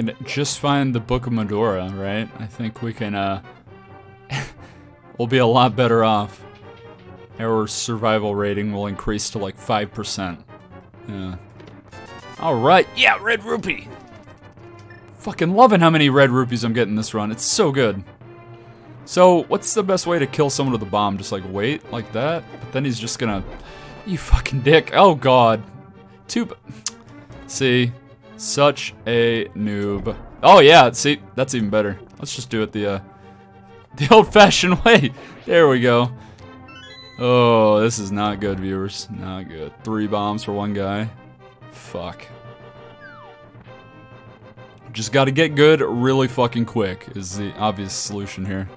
Can just find the Book of Mudora, right? I think we can, uh... we'll be a lot better off. Our survival rating will increase to like 5%. Yeah. Alright, yeah, red rupee! Fucking loving how many red rupees I'm getting this run. It's so good. So, what's the best way to kill someone with a bomb? Just like wait, like that? But then he's just gonna... You fucking dick. Oh god. Two... See? Such a noob. Oh yeah, see, that's even better. Let's just do it the, uh, the old-fashioned way. There we go. Oh, this is not good, viewers. Not good. Three bombs for one guy. Fuck. Just gotta get good really fucking quick is the obvious solution here.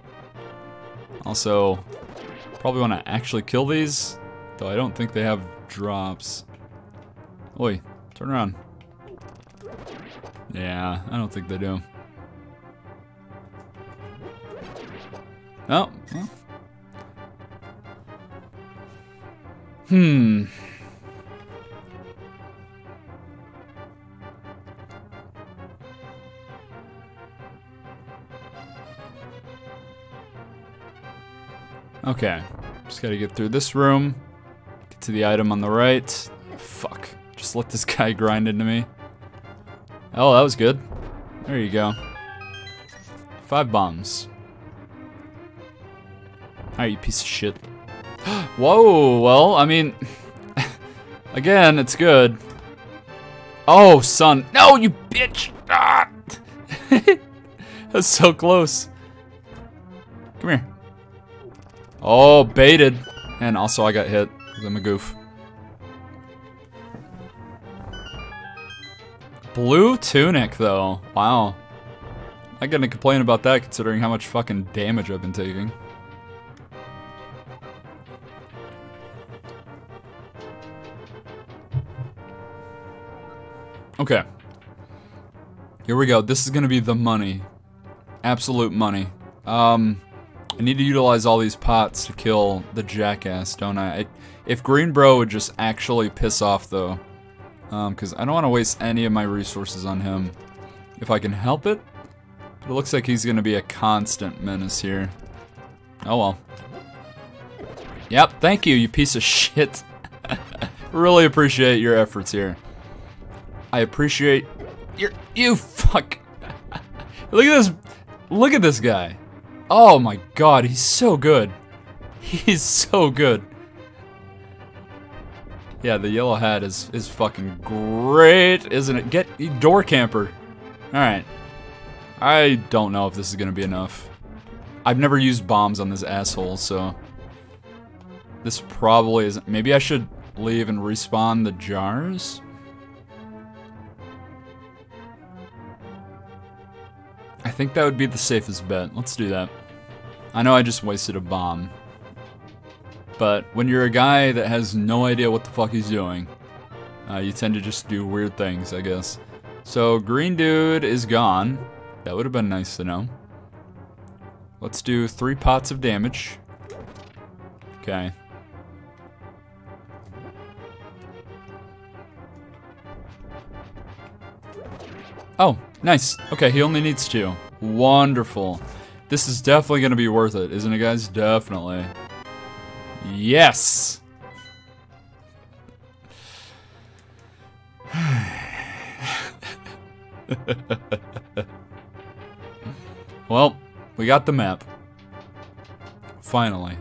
Also, probably want to actually kill these. Though I don't think they have drops. Oi, turn around. Yeah, I don't think they do. Oh. Well. Hmm. Okay. Just gotta get through this room. Get to the item on the right. Fuck. Just let this guy grind into me. Oh, that was good. There you go. Five bombs. Alright, you piece of shit. Whoa, well, I mean... again, it's good. Oh, son. No, you bitch! Ah! That's so close. Come here. Oh, baited. And also I got hit. I'm a goof. Blue tunic, though. Wow. Not gonna complain about that considering how much fucking damage I've been taking. Okay. Here we go. This is gonna be the money. Absolute money. Um... I need to utilize all these pots to kill the jackass, don't I? I if Green Bro would just actually piss off, though. Because um, I don't want to waste any of my resources on him. If I can help it. But it looks like he's going to be a constant menace here. Oh well. Yep, thank you, you piece of shit. really appreciate your efforts here. I appreciate your- you fuck. look at this- look at this guy. Oh my god, he's so good. He's so good. Yeah, the yellow hat is is fucking great, isn't it? Get door camper. All right. I don't know if this is gonna be enough. I've never used bombs on this asshole, so this probably isn't. Maybe I should leave and respawn the jars. I think that would be the safest bet. Let's do that. I know I just wasted a bomb. But when you're a guy that has no idea what the fuck he's doing, uh, you tend to just do weird things, I guess. So, green dude is gone. That would have been nice to know. Let's do three pots of damage. Okay. Oh, nice. Okay, he only needs two. Wonderful. This is definitely going to be worth it, isn't it, guys? Definitely. Yes! well, we got the map. Finally.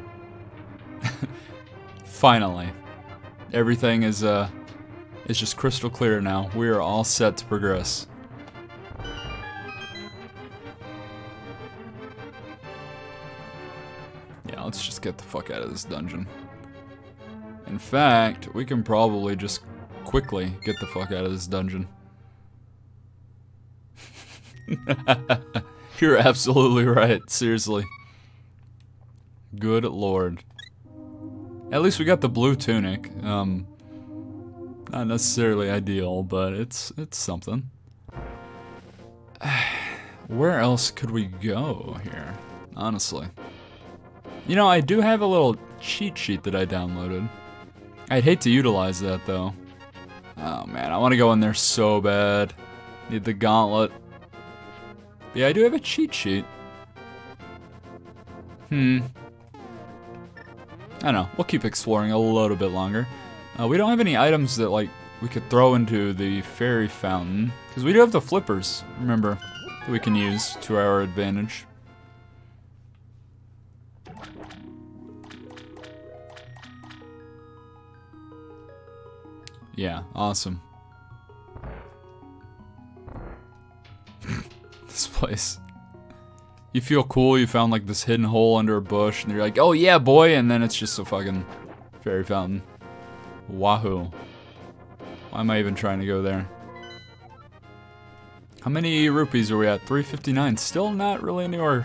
Finally. Everything is, uh, is just crystal clear now. We are all set to progress. Let's just get the fuck out of this dungeon. In fact, we can probably just quickly get the fuck out of this dungeon. You're absolutely right, seriously. Good lord. At least we got the blue tunic. Um, not necessarily ideal, but it's it's something. Where else could we go here? Honestly. You know, I do have a little cheat sheet that I downloaded. I'd hate to utilize that, though. Oh, man, I want to go in there so bad. Need the gauntlet. Yeah, I do have a cheat sheet. Hmm. I don't know. We'll keep exploring a little bit longer. Uh, we don't have any items that, like, we could throw into the fairy fountain. Because we do have the flippers, remember, that we can use to our advantage. Yeah, awesome. this place. You feel cool, you found like this hidden hole under a bush, and you're like, oh yeah, boy, and then it's just a fucking fairy fountain. Wahoo. Why am I even trying to go there? How many rupees are we at? 359. Still not really anywhere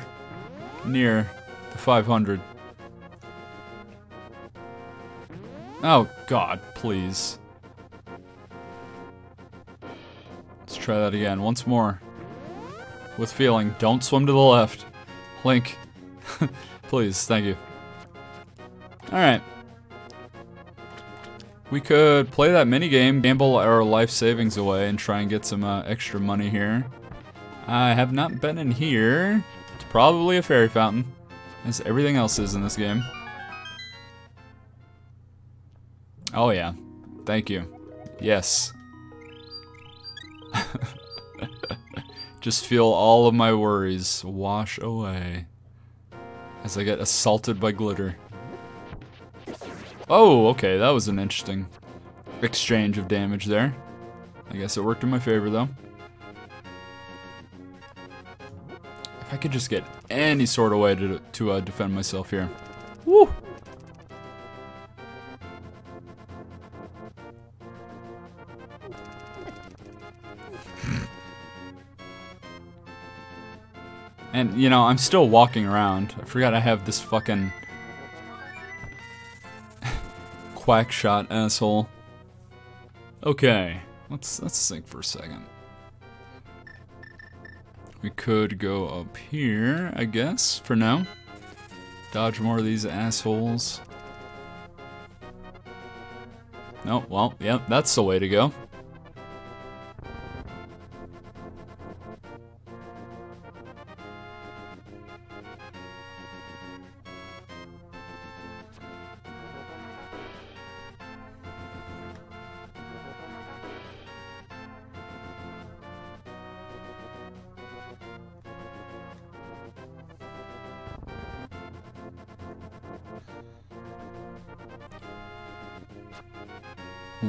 near the 500. Oh, God, please. Let's try that again, once more. With feeling, don't swim to the left. Link, please, thank you. Alright. We could play that minigame, gamble our life savings away, and try and get some uh, extra money here. I have not been in here. It's probably a fairy fountain, as everything else is in this game. Oh yeah. Thank you. Yes. Just feel all of my worries wash away as I get assaulted by glitter. Oh, okay, that was an interesting exchange of damage there. I guess it worked in my favor, though. If I could just get any sort of way to, to uh, defend myself here. Woo! And, you know, I'm still walking around. I forgot I have this fucking... quack shot asshole. Okay, let's, let's think for a second. We could go up here, I guess, for now. Dodge more of these assholes. No, well, yeah, that's the way to go.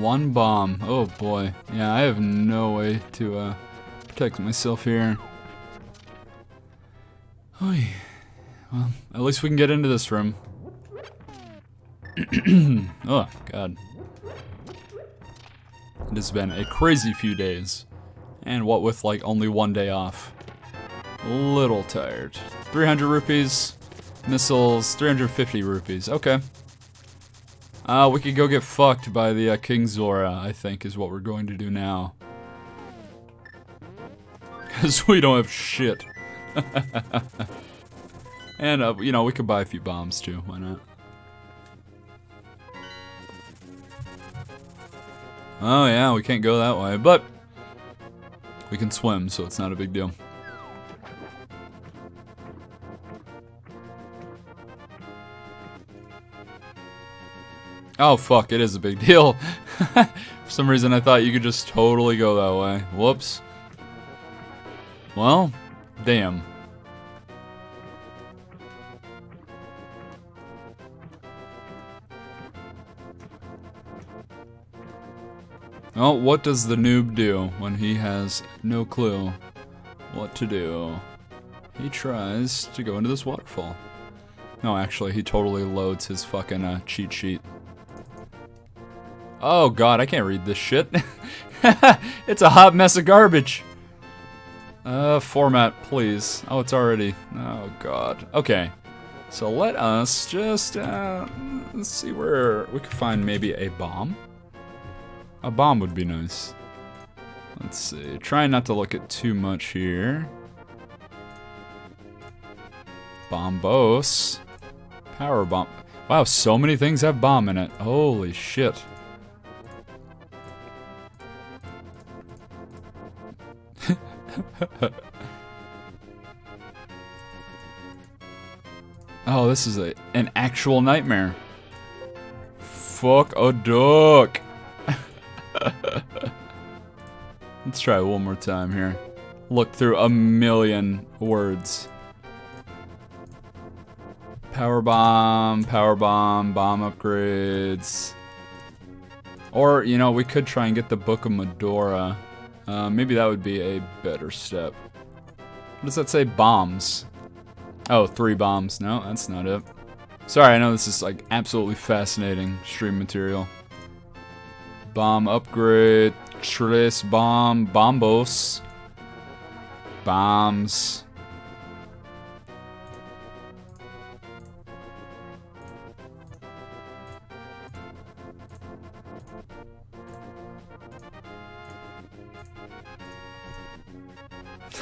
One bomb. Oh boy. Yeah, I have no way to uh, protect myself here. Oy. Well, at least we can get into this room. oh, God. It has been a crazy few days. And what with like only one day off. A little tired. 300 rupees. Missiles, 350 rupees. Okay. Uh, we could go get fucked by the uh, King Zora, I think, is what we're going to do now. Because we don't have shit. and, uh, you know, we could buy a few bombs, too. Why not? Oh, yeah, we can't go that way, but... We can swim, so it's not a big deal. Oh, fuck, it is a big deal. For some reason, I thought you could just totally go that way. Whoops. Well, damn. Oh, what does the noob do when he has no clue what to do? He tries to go into this waterfall. No, actually, he totally loads his fucking uh, cheat sheet. Oh god, I can't read this shit. it's a hot mess of garbage. Uh, format, please. Oh, it's already... Oh god. Okay. So let us just, uh, let's see where we could find maybe a bomb. A bomb would be nice. Let's see. Try not to look at too much here. Bombos. Power bomb. Wow, so many things have bomb in it. Holy shit. Oh, this is a an actual nightmare. Fuck a duck. Let's try one more time here. Look through a million words. Power bomb, power bomb, bomb upgrades. Or, you know, we could try and get the Book of Mudora. Uh, maybe that would be a better step. What does that say? Bombs. Oh, three bombs. No, that's not it. Sorry, I know this is like absolutely fascinating stream material. Bomb upgrade. Tres bomb. Bombos. Bombs.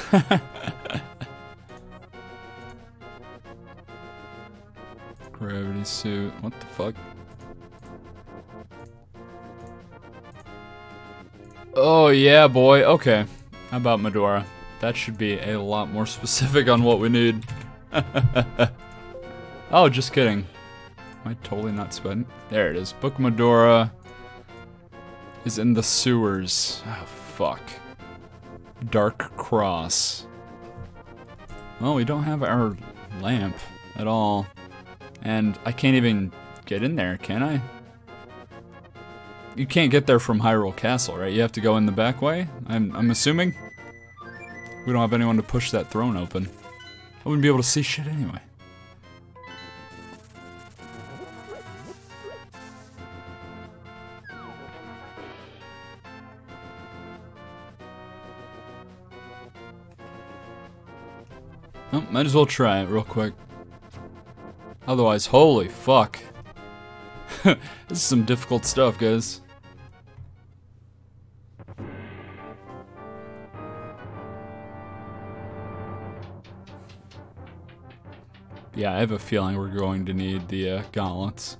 Gravity suit. What the fuck? Oh, yeah, boy. Okay. How about Mudora? That should be a lot more specific on what we need. oh, just kidding. Am I totally not spent? There it is. Book Mudora is in the sewers. Oh, fuck. Dark Cross. Well, we don't have our lamp at all. And I can't even get in there, can I? You can't get there from Hyrule Castle, right? You have to go in the back way? I'm, I'm assuming? We don't have anyone to push that throne open. I wouldn't be able to see shit anyway. Oh, might as well try it real quick. Otherwise, holy fuck. this is some difficult stuff, guys. Yeah, I have a feeling we're going to need the uh, gauntlets.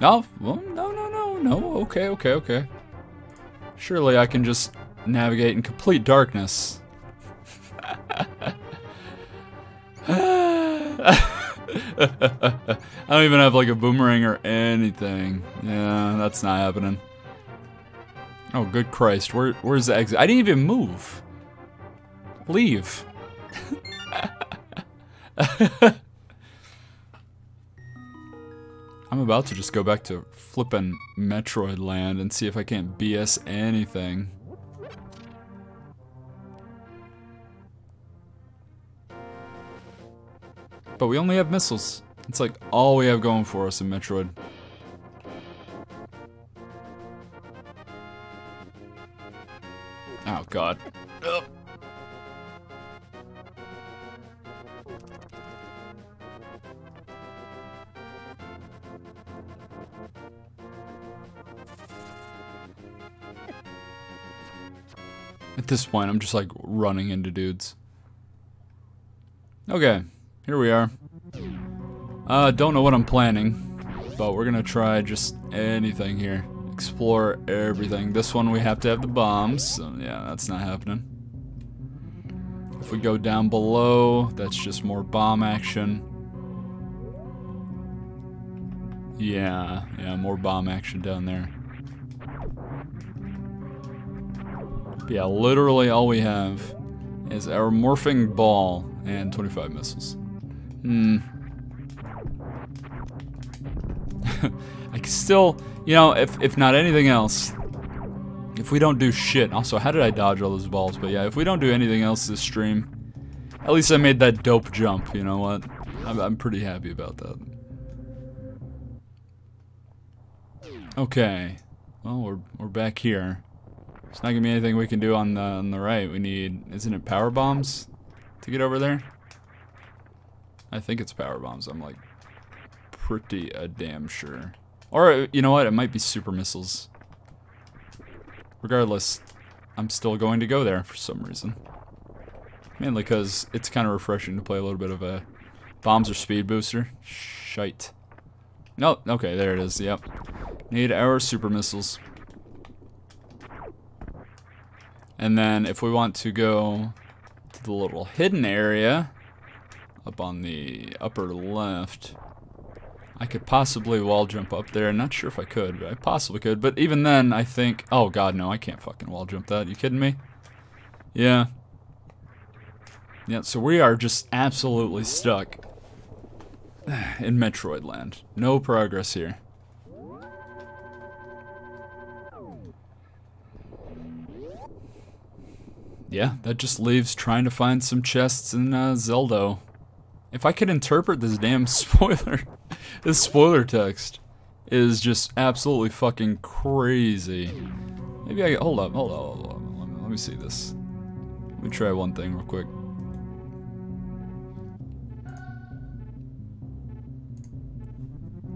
No, well, no, no, no, no. Okay, okay, okay. Surely I can just navigate in complete darkness. I don't even have like a boomerang or anything. Yeah, that's not happening. Oh, good Christ. Where, where's the exit? I didn't even move. Leave. I'm about to just go back to flippin' Metroid land and see if I can't BS anything. But we only have missiles. It's like all we have going for us in Metroid. Oh god. Ugh. At this point, I'm just like running into dudes. Okay, here we are. Uh, don't know what I'm planning, but we're gonna try just anything here. Explore everything. This one we have to have the bombs, so yeah, that's not happening. If we go down below, that's just more bomb action. Yeah, yeah, more bomb action down there. Yeah, literally all we have is our morphing ball and 25 missiles. Hmm. I can still, you know, if, if not anything else, if we don't do shit, also, how did I dodge all those balls? But yeah, if we don't do anything else this stream, at least I made that dope jump, you know what? I'm, I'm pretty happy about that. Okay. Well, we're, we're back here. It's not gonna be anything we can do on the, on the right. We need, isn't it power bombs to get over there? I think it's power bombs. I'm like pretty uh, damn sure. Or, you know what? It might be super missiles. Regardless, I'm still going to go there for some reason. Mainly because it's kind of refreshing to play a little bit of a bombs or speed booster. Shite. No, oh, okay, there it is, yep. Need our super missiles. And then if we want to go to the little hidden area, up on the upper left. I could possibly wall jump up there. Not sure if I could, but I possibly could. But even then, I think... Oh, God, no. I can't fucking wall jump that. You kidding me? Yeah. Yeah, so we are just absolutely stuck in Metroid land. No progress here. Yeah, that just leaves trying to find some chests in uh, Zelda. If I could interpret this damn spoiler, this spoiler text is just absolutely fucking crazy. Maybe I, hold up, hold up, hold up, let me, let me see this. Let me try one thing real quick.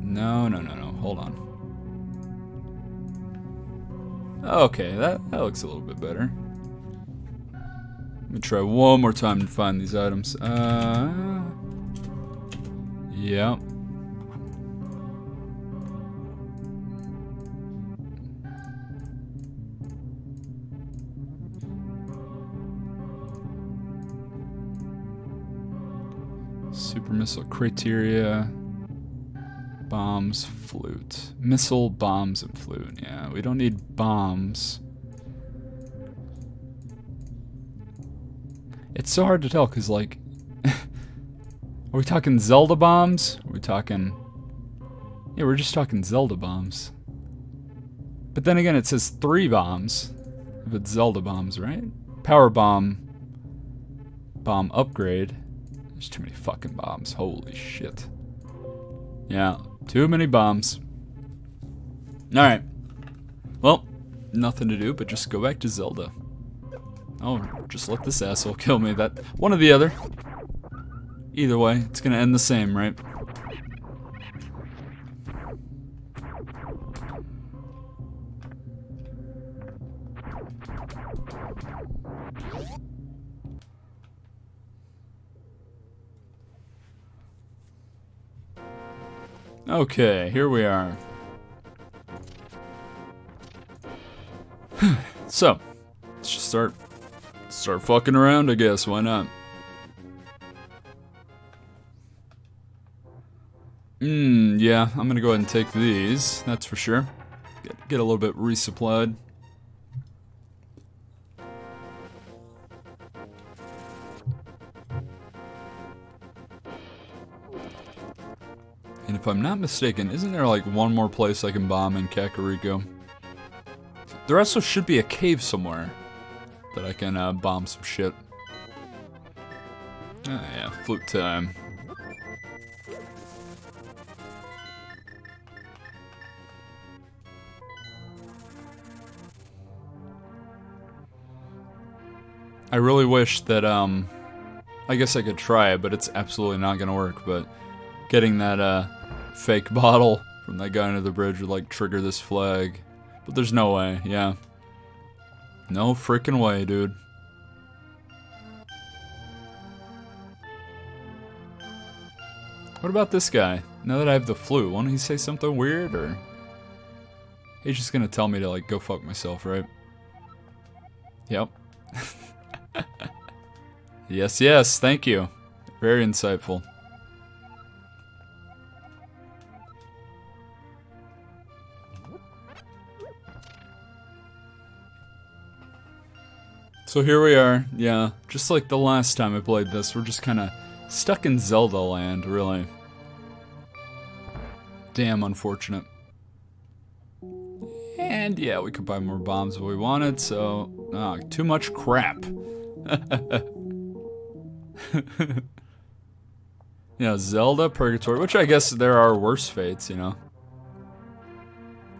No, no, no, no, hold on. Okay, that, that looks a little bit better. Let me try one more time to find these items. Uh, yeah. Super missile Crateria. Bombs, flute. Missile, bombs, and flute. Yeah, we don't need bombs. It's so hard to tell because, like, are we talking Zelda bombs? Are we talking. Yeah, we're just talking Zelda bombs. But then again, it says three bombs. If it's Zelda bombs, right? Power bomb. Bomb upgrade. There's too many fucking bombs. Holy shit. Yeah, too many bombs. Alright. Well, nothing to do but just go back to Zelda. Oh, just let this asshole kill me. That one or the other. Either way, it's gonna end the same, right? Okay, here we are. so, let's just start start fucking around, I guess. Why not? Hmm, yeah, I'm gonna go ahead and take these, that's for sure. Get, get a little bit resupplied. And if I'm not mistaken, isn't there like one more place I can bomb in Kakariko? There also should be a cave somewhere that I can uh, bomb some shit. Ah, yeah, flute time. I really wish that, um, I guess I could try it, but it's absolutely not gonna work, but getting that, uh, fake bottle from that guy under the bridge would, like, trigger this flag. But there's no way, yeah. No freaking way, dude. What about this guy? Now that I have the flu, won't he say something weird, or... He's just gonna tell me to, like, go fuck myself, right? Yep. yes, yes, thank you. Very insightful. So here we are, yeah, just like the last time I played this, we're just kind of stuck in Zelda land, really. Damn unfortunate. And yeah, we could buy more bombs if we wanted, so... Ah, too much crap. yeah, Zelda, Purgatory, which I guess there are worse fates, you know.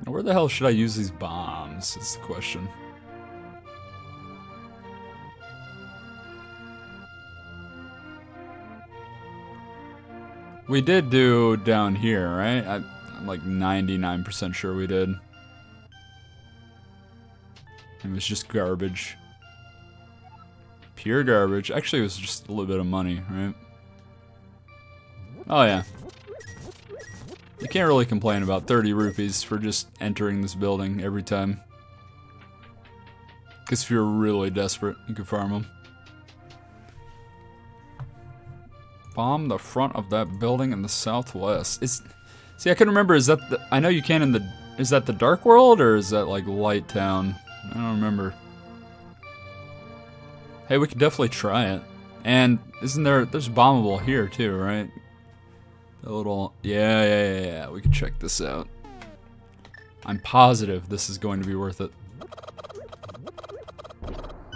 Where the hell should I use these bombs, is the question. We did do down here, right? I, am like 99% sure we did. It was just garbage. Pure garbage. Actually, it was just a little bit of money, right? Oh, yeah. You can't really complain about 30 rupees for just entering this building every time. Because if you're really desperate, you can farm them. Bomb the front of that building in the southwest. It's see, I can remember. Is that the, I know you can in the. Is that the Dark World or is that like Light Town? I don't remember. Hey, we could definitely try it. And isn't there? There's bombable here too, right? A little. Yeah, yeah, yeah, yeah. We could check this out. I'm positive this is going to be worth it.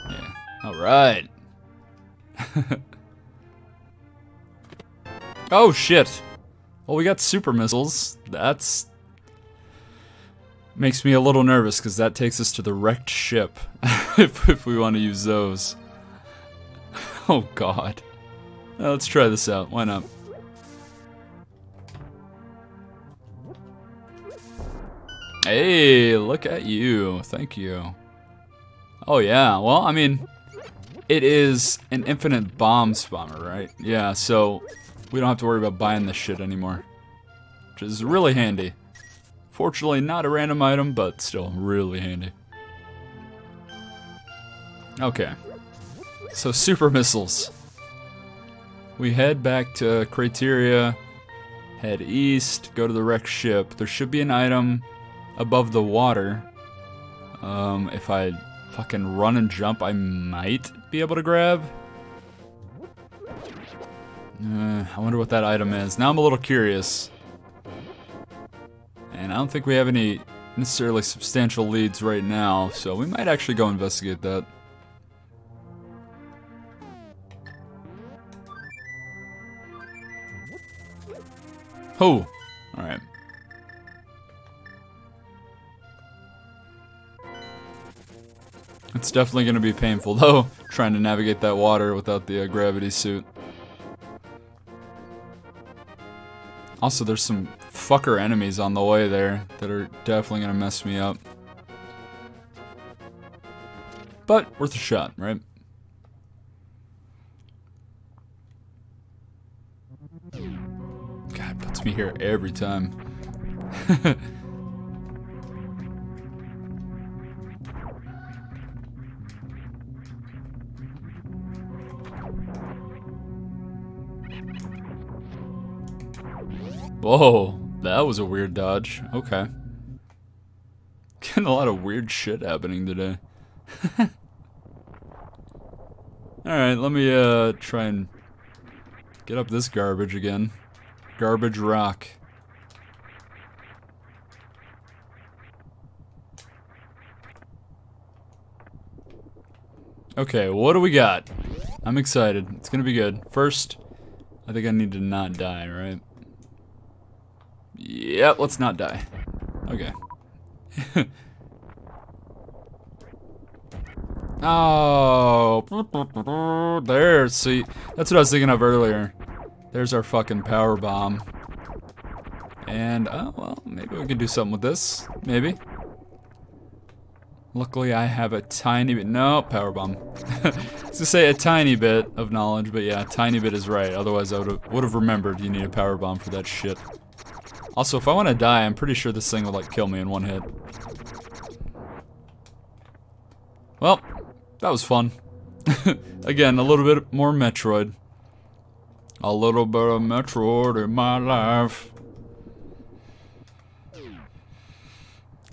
Yeah. All right. Oh, shit. Well, we got super missiles. That's... Makes me a little nervous, because that takes us to the wrecked ship. if, if we want to use those. Oh, God. Let's try this out. Why not? Hey, look at you. Thank you. Oh, yeah. Well, I mean, it is an infinite bomb spawner, right? Yeah, so we don't have to worry about buying this shit anymore. Which is really handy. Fortunately, not a random item, but still really handy. Okay. So, super missiles. We head back to Crateria, head east, go to the wrecked ship. There should be an item above the water. Um, if I fucking run and jump, I might be able to grab. Uh, I wonder what that item is. Now I'm a little curious. And I don't think we have any necessarily substantial leads right now, so we might actually go investigate that. Oh, alright. It's definitely going to be painful, though, trying to navigate that water without the uh, gravity suit. Also, there's some fucker enemies on the way there that are definitely going to mess me up. But, worth a shot, right? Puts me here every time. Whoa, that was a weird dodge. Okay. Getting a lot of weird shit happening today. Alright, let me uh try and get up this garbage again. Garbage rock. Okay, what do we got? I'm excited. It's gonna be good. First, I think I need to not die, right? Yep, let's not die. Okay. oh, there, see, that's what I was thinking of earlier. There's our fucking power bomb. And, oh, well, maybe we can do something with this. Maybe. Luckily, I have a tiny bit. No, power bomb. to say a tiny bit of knowledge, but yeah, tiny bit is right. Otherwise, I would have remembered you need a power bomb for that shit. Also, if I want to die, I'm pretty sure this thing will like kill me in one hit. Well, that was fun. Again, a little bit more Metroid. A little bit of Metroid in my life.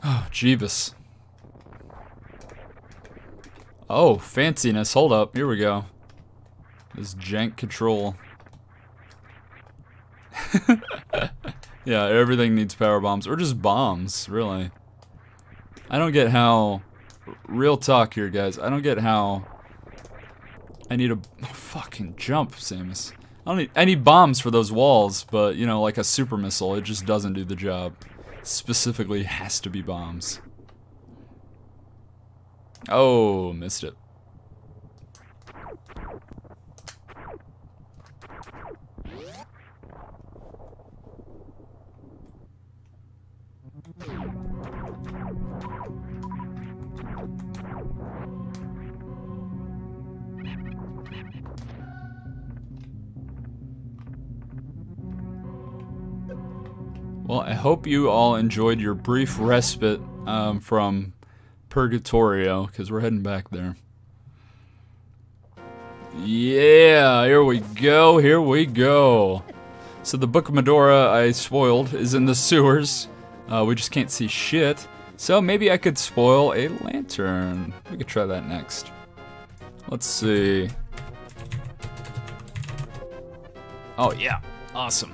Oh, Jeebus. Oh, fanciness. Hold up. Here we go. This jank control. yeah, everything needs power bombs. Or just bombs, really. I don't get how... Real talk here, guys. I don't get how... I need a... fucking jump, Samus. I don't need, need bombs for those walls, but, you know, like a super missile, it just doesn't do the job. Specifically has to be bombs. Oh, missed it. Well, I hope you all enjoyed your brief respite um, from Purgatorio, because we're heading back there. Yeah, here we go, here we go. So the Book of Mudora I spoiled is in the sewers. Uh, we just can't see shit. So maybe I could spoil a lantern. We could try that next. Let's see. Oh yeah, awesome.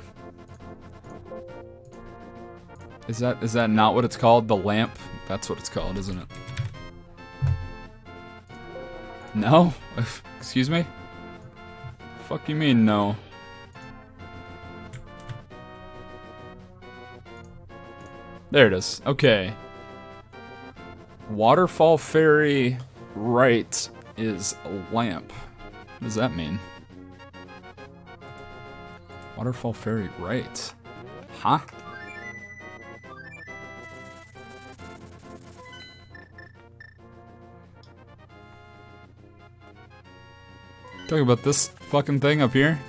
Is that is that not what it's called? The lamp? That's what it's called, isn't it? No? Excuse me? Fuck you mean no? There it is. Okay. Waterfall Fairy right is a lamp. What does that mean? Waterfall Fairy right. Huh? Talking about this fucking thing up here.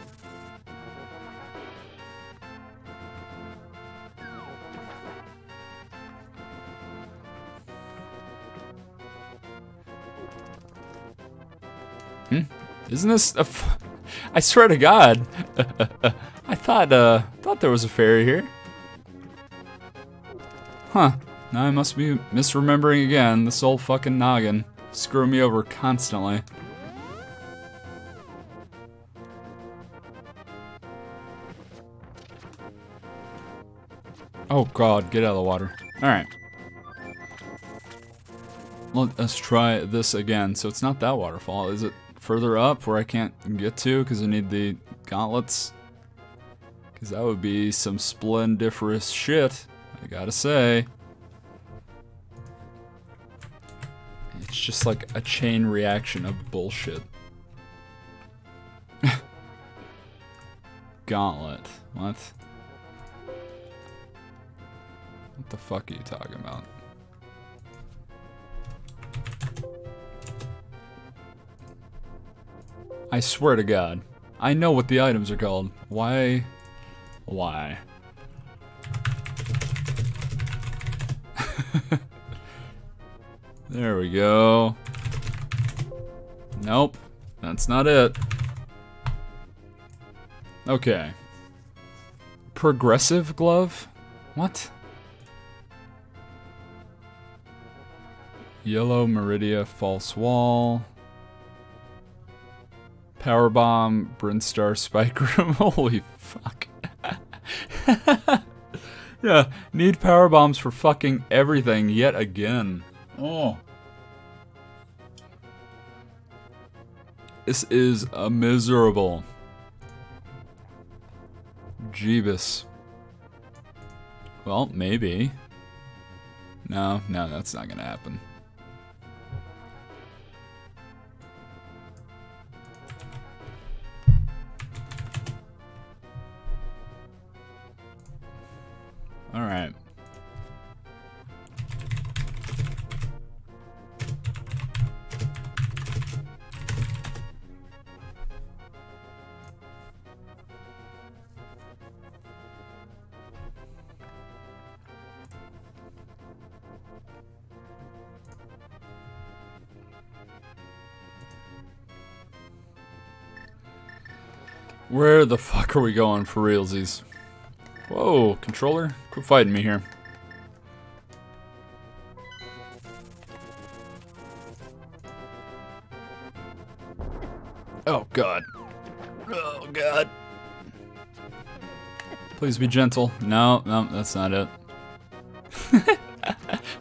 Hmm? Isn't this a I swear to God. I thought, uh, thought there was a fairy here. Huh. Now I must be misremembering again. This old fucking noggin. screw me over constantly. Oh god, get out of the water. Alright. Let us try this again. So it's not that waterfall, is it further up where I can't get to because I need the gauntlets? Because that would be some splendiferous shit, I gotta say. It's just like a chain reaction of bullshit. Gauntlet. What? Fuck are you talking about? I swear to God. I know what the items are called. Why? Why? there we go. Nope. That's not it. Okay. Progressive glove? What? Yellow Maridia false wall. Power bomb, Brinstar spike room. Holy fuck. yeah, need power bombs for fucking everything yet again. Oh. This is a miserable. Jeebus. Well, maybe. No, no, that's not gonna happen. Where the fuck are we going for realsies? Whoa, controller? Quit fighting me here. Oh, God. Oh, God. Please be gentle. No, no, that's not it.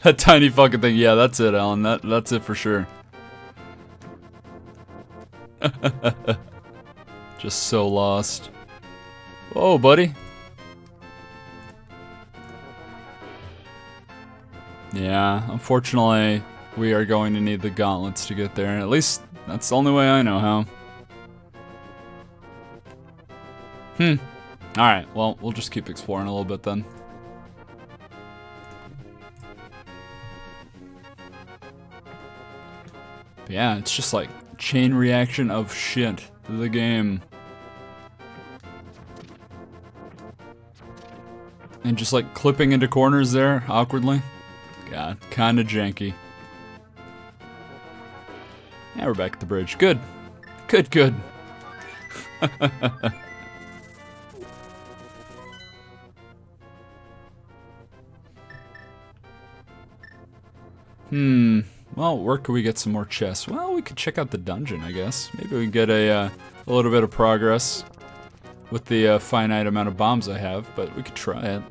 that tiny fucking thing. Yeah, that's it, Allan. That, that's it for sure. Just so lost. Oh, buddy. Yeah, unfortunately, we are going to need the gauntlets to get there. At least, that's the only way I know how. Hmm. Alright, well, we'll just keep exploring a little bit then. But yeah, it's just like chain reaction of shit the game. And just like clipping into corners there, awkwardly. God, kinda janky. Yeah, we're back at the bridge. Good. Good, good. hmm. Well, where could we get some more chests? Well, we could check out the dungeon, I guess. Maybe we can get a, uh, a little bit of progress with the uh, finite amount of bombs I have, but we could try it.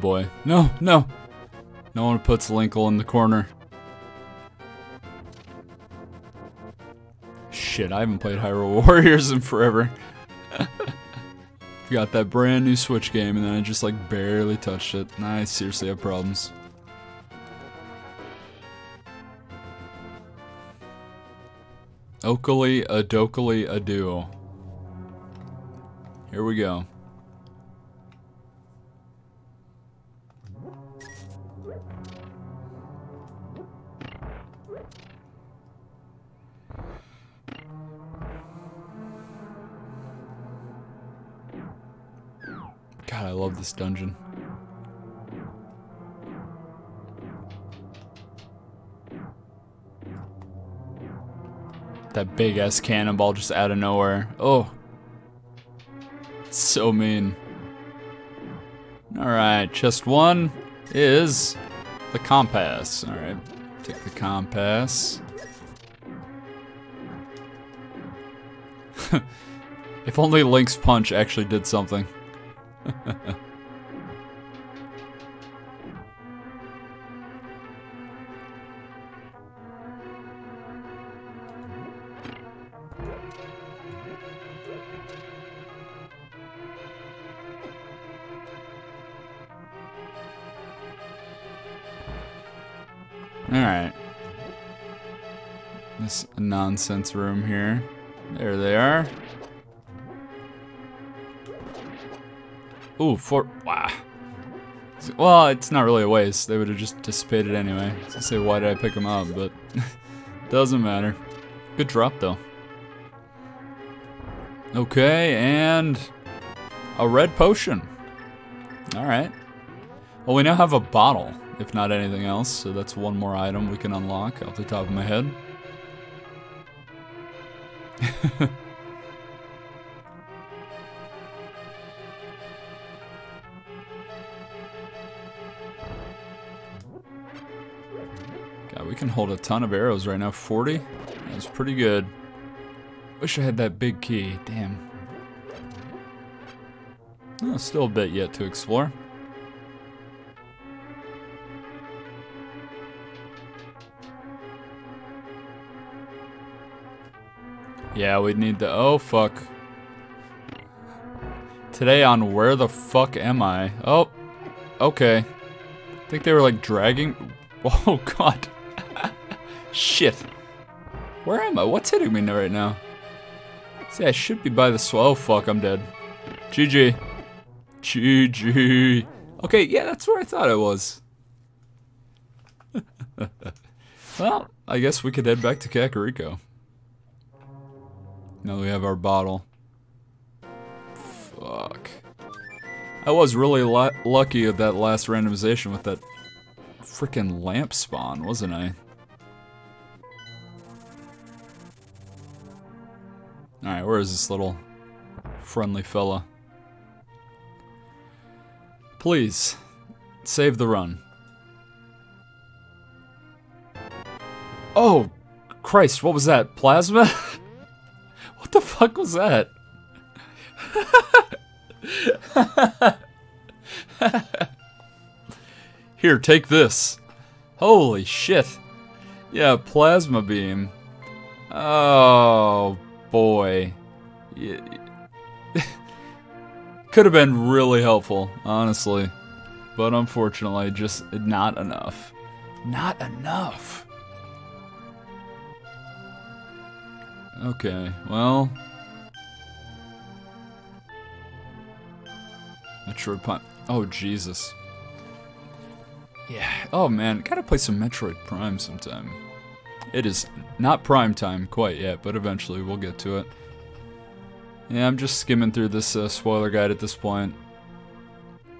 Boy. No, no. No one puts Linkle in the corner. shit, I haven't played Hyrule Warriors in forever. Got that brand new Switch game and then I just like barely touched it. I seriously have problems. Oakley, Adokely, Ado. Here we go. This dungeon. That big ass cannonball just out of nowhere. Oh. So mean. Alright, chest one is the compass. Alright, take the compass. if only Link's punch actually did something. nonsense room here. There they are. Ooh, four. Wow. Well, it's not really a waste. They would have just dissipated anyway. So say, why did I pick them up? But doesn't matter. Good drop though. Okay, and a red potion. All right. Well, we now have a bottle, if not anything else. So that's one more item we can unlock off the top of my head. God, we can hold a ton of arrows right now. 40? That's pretty good. Wish I had that big key. Damn. Oh, still a bit yet to explore. Yeah, we'd need the... Oh, fuck. Today on Where the Fuck Am I? Oh, okay. I think they were, like, dragging... Oh, God. Shit. Where am I? What's hitting me right now? See, I should be by the swell. Oh, fuck, I'm dead. GG. GG. Okay, yeah, that's where I thought I was. well, I guess we could head back to Kakariko. Now we have our bottle. Fuck. I was really lucky at that last randomization with that freaking lamp spawn, wasn't I? Alright, where is this little friendly fella? Please, save the run. Oh, Christ, what was that? Plasma? what the fuck was that? Here, take this. Holy shit. Yeah, plasma beam. Oh, boy. Could have been really helpful, honestly. But unfortunately, just not enough. Not enough. Okay, well... Metroid Prime. Oh, Jesus. Yeah. Oh, man. Gotta play some Metroid Prime sometime. It is not prime time quite yet, but eventually we'll get to it. Yeah, I'm just skimming through this uh, spoiler guide at this point.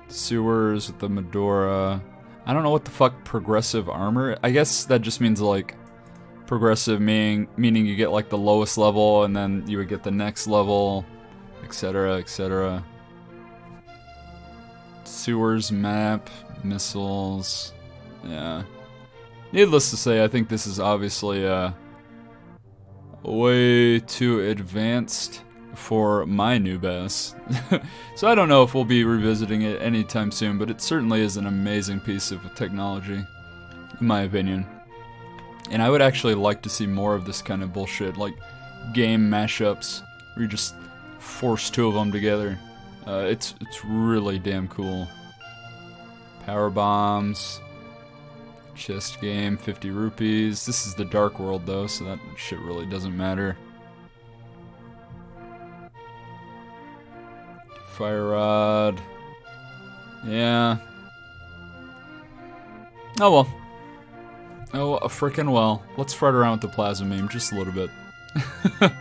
Sewers with the Mudora. I don't know what the fuck progressive armor. I guess that just means like progressive meaning meaning you get like the lowest level and then you would get the next level, etc., etc. Sewers map, missiles. Yeah. Needless to say, I think this is obviously uh, way too advanced for my new bass. so I don't know if we'll be revisiting it anytime soon, but it certainly is an amazing piece of technology, in my opinion. And I would actually like to see more of this kind of bullshit. Like, game mashups where you just force two of them together. Uh, it's it's really damn cool. Power bombs, chest game, 50 rupees. This is the dark world though, so that shit really doesn't matter. Fire rod. Yeah. Oh well. Oh, a freaking well. Let's fart around with the plasma meme just a little bit.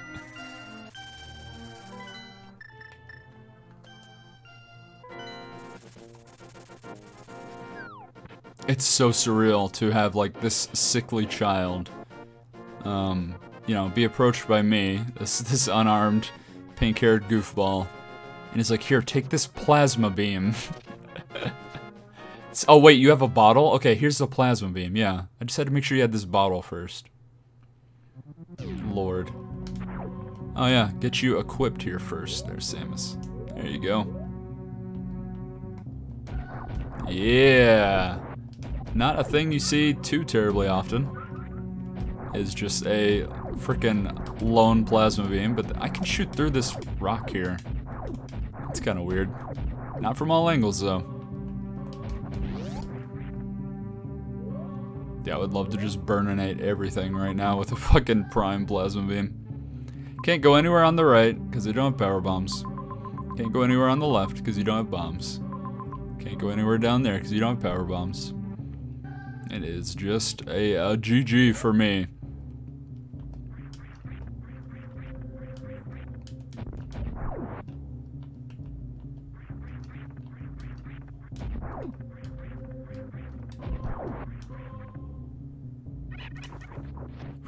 it's so surreal to have like this sickly child, um, you know, be approached by me, this this unarmed, pink-haired goofball, and he's like, "Here, take this plasma beam." oh wait, you have a bottle? Okay, here's the plasma beam. Yeah, I just had to make sure you had this bottle first. Lord. Oh yeah, get you equipped here first. There's Samus. There you go. Yeah. Not a thing you see too terribly often. Is just a freaking lone plasma beam, but I can shoot through this rock here. It's kind of weird. Not from all angles though. Yeah, I would love to just burninate everything right now with a fucking prime plasma beam. Can't go anywhere on the right, because they don't have power bombs. Can't go anywhere on the left, because you don't have bombs. Can't go anywhere down there, because you don't have power bombs. It is just a, a GG for me.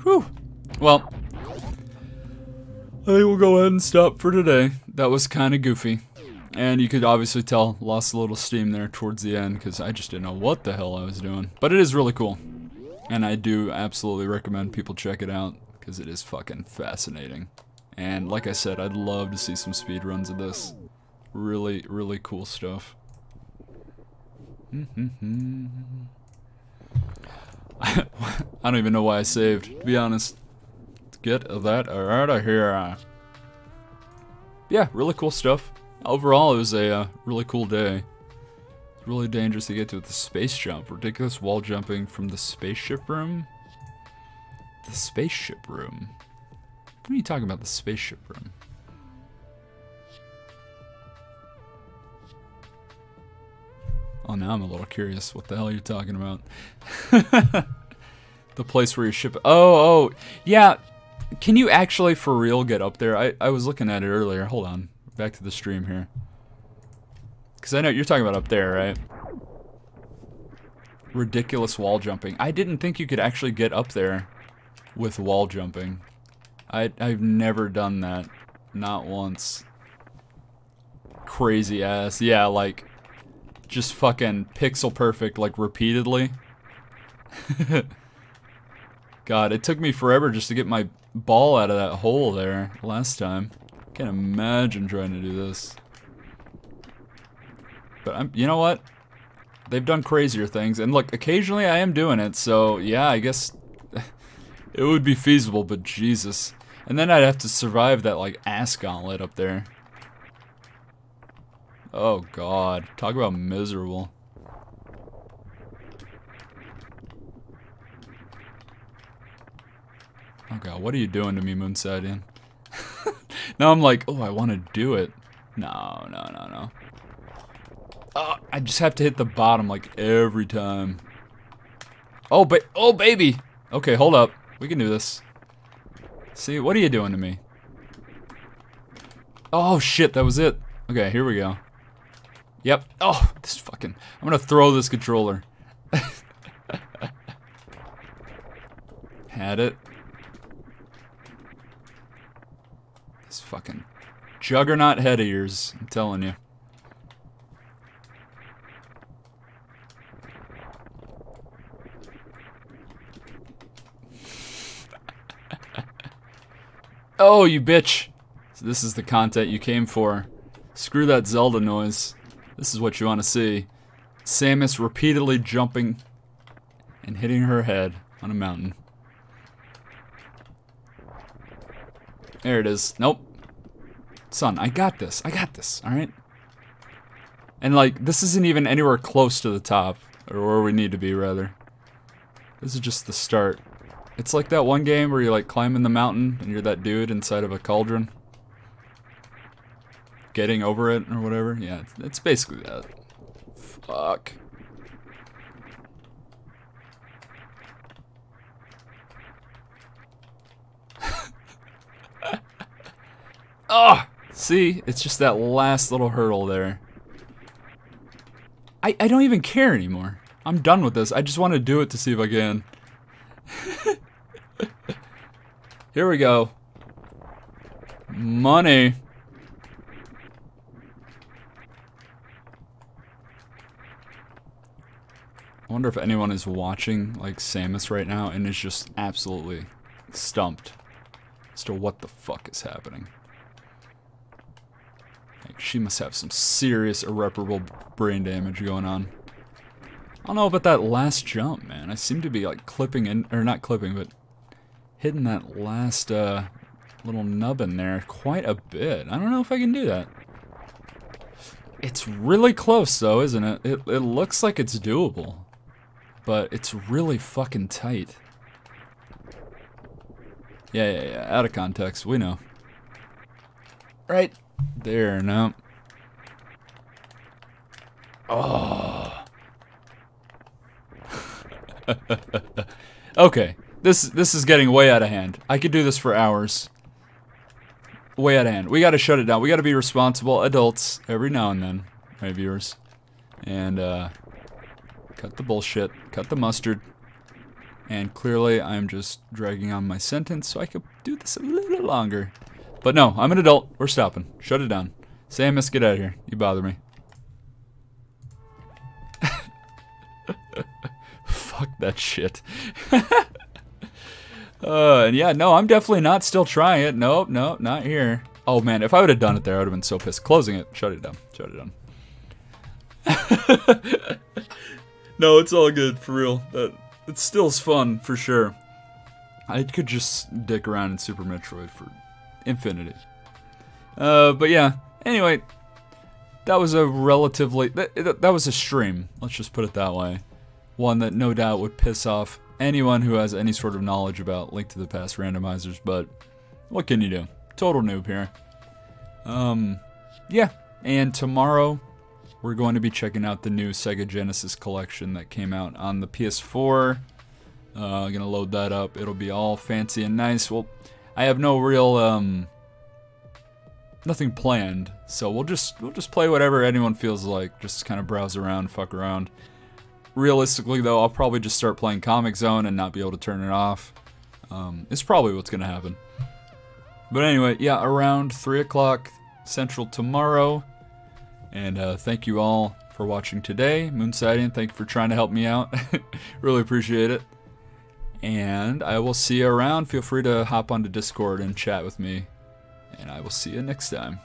Whew. Well, I think we'll go ahead and stop for today. That was kind of goofy. And you could obviously tell, lost a little steam there towards the end because I just didn't know what the hell I was doing. But it is really cool. And I do absolutely recommend people check it out because it is fucking fascinating. And like I said, I'd love to see some speed runs of this. Really, really cool stuff. Hmm, hmm, hmm, I don't even know why I saved, to be honest. Get that out of here. Yeah, really cool stuff. Overall, it was a uh, really cool day. Really dangerous to get to with the space jump. Ridiculous wall jumping from the spaceship room? The spaceship room? What are you talking about, the spaceship room? Oh, now I'm a little curious what the hell you're talking about. the place where you ship. Oh, oh, yeah. Can you actually, for real, get up there? I, I was looking at it earlier. Hold on back to the stream here. Because I know you're talking about up there, right? Ridiculous wall jumping. I didn't think you could actually get up there with wall jumping. I, I've never done that. Not once. Crazy ass. Yeah, like, just fucking pixel perfect, like, repeatedly. God, it took me forever just to get my ball out of that hole there last time. Can't imagine trying to do this. But I'm, you know what? They've done crazier things, and look, occasionally I am doing it, so yeah, I guess it would be feasible, but Jesus. And then I'd have to survive that, like, ass gauntlet up there. Oh god, talk about miserable. Oh god, what are you doing to me, Moonsadian? now I'm like, oh, I want to do it. No, no, no, no. Oh, I just have to hit the bottom like every time. Oh, but oh, baby. Okay, hold up. We can do this. See, what are you doing to me? Oh shit, that was it. Okay, here we go. Yep. Oh, this fucking. I'm gonna throw this controller. Had it. This fucking juggernaut head of yours, I'm telling you. oh, you bitch! So this is the content you came for. Screw that Zelda noise. This is what you want to see. Samus repeatedly jumping and hitting her head on a mountain. There it is. Nope. Son, I got this. I got this, alright? And, like, this isn't even anywhere close to the top. Or where we need to be, rather. This is just the start. It's like that one game where you, like, climb in the mountain and you're that dude inside of a cauldron. Getting over it or whatever. Yeah, it's basically that. Fuck. oh! See? It's just that last little hurdle there. I, I don't even care anymore. I'm done with this. I just want to do it to see if I can. Here we go. Money. I wonder if anyone is watching like Samus right now and is just absolutely stumped as to what the fuck is happening. Like, she must have some serious irreparable brain damage going on. I don't know about that last jump, man. I seem to be like clipping in, or not clipping, but hitting that last uh, little nub in there quite a bit. I don't know if I can do that. It's really close though, isn't it? It, it looks like it's doable. But it's really fucking tight. Yeah, yeah, yeah. Out of context. We know. Right there, no. Oh. okay. This this is getting way out of hand. I could do this for hours. Way out of hand. We gotta shut it down. We gotta be responsible adults every now and then, my viewers. And uh cut the bullshit, cut the mustard. And clearly I'm just dragging on my sentence so I could do this a little bit longer. But no, I'm an adult. We're stopping. Shut it down. Samus, get out of here. You bother me. Fuck that shit. uh, and yeah, no, I'm definitely not still trying it. Nope, nope, not here. Oh man, if I would have done it there, I would have been so pissed. Closing it. Shut it down. Shut it down. no, it's all good, for real. That It still's fun, for sure. I could just dick around in Super Metroid for infinity. Uh, but yeah, anyway, that was a relatively, that, that was a stream, let's just put it that way. One that no doubt would piss off anyone who has any sort of knowledge about Link to the Past randomizers, but what can you do? Total noob here. Um, yeah, and tomorrow we're going to be checking out the new Sega Genesis collection that came out on the PS4. Uh, I'm gonna load that up. It'll be all fancy and nice. Well, I have no real um, nothing planned, so we'll just we'll just play whatever anyone feels like. Just kind of browse around, fuck around. Realistically, though, I'll probably just start playing Comix Zone and not be able to turn it off. Um, it's probably what's gonna happen. But anyway, yeah, around three o'clock Central tomorrow. And uh, thank you all for watching today. Moonsidian, thank you for trying to help me out. really appreciate it. And I will see you around. Feel free to hop onto Discord and chat with me. And I will see you next time.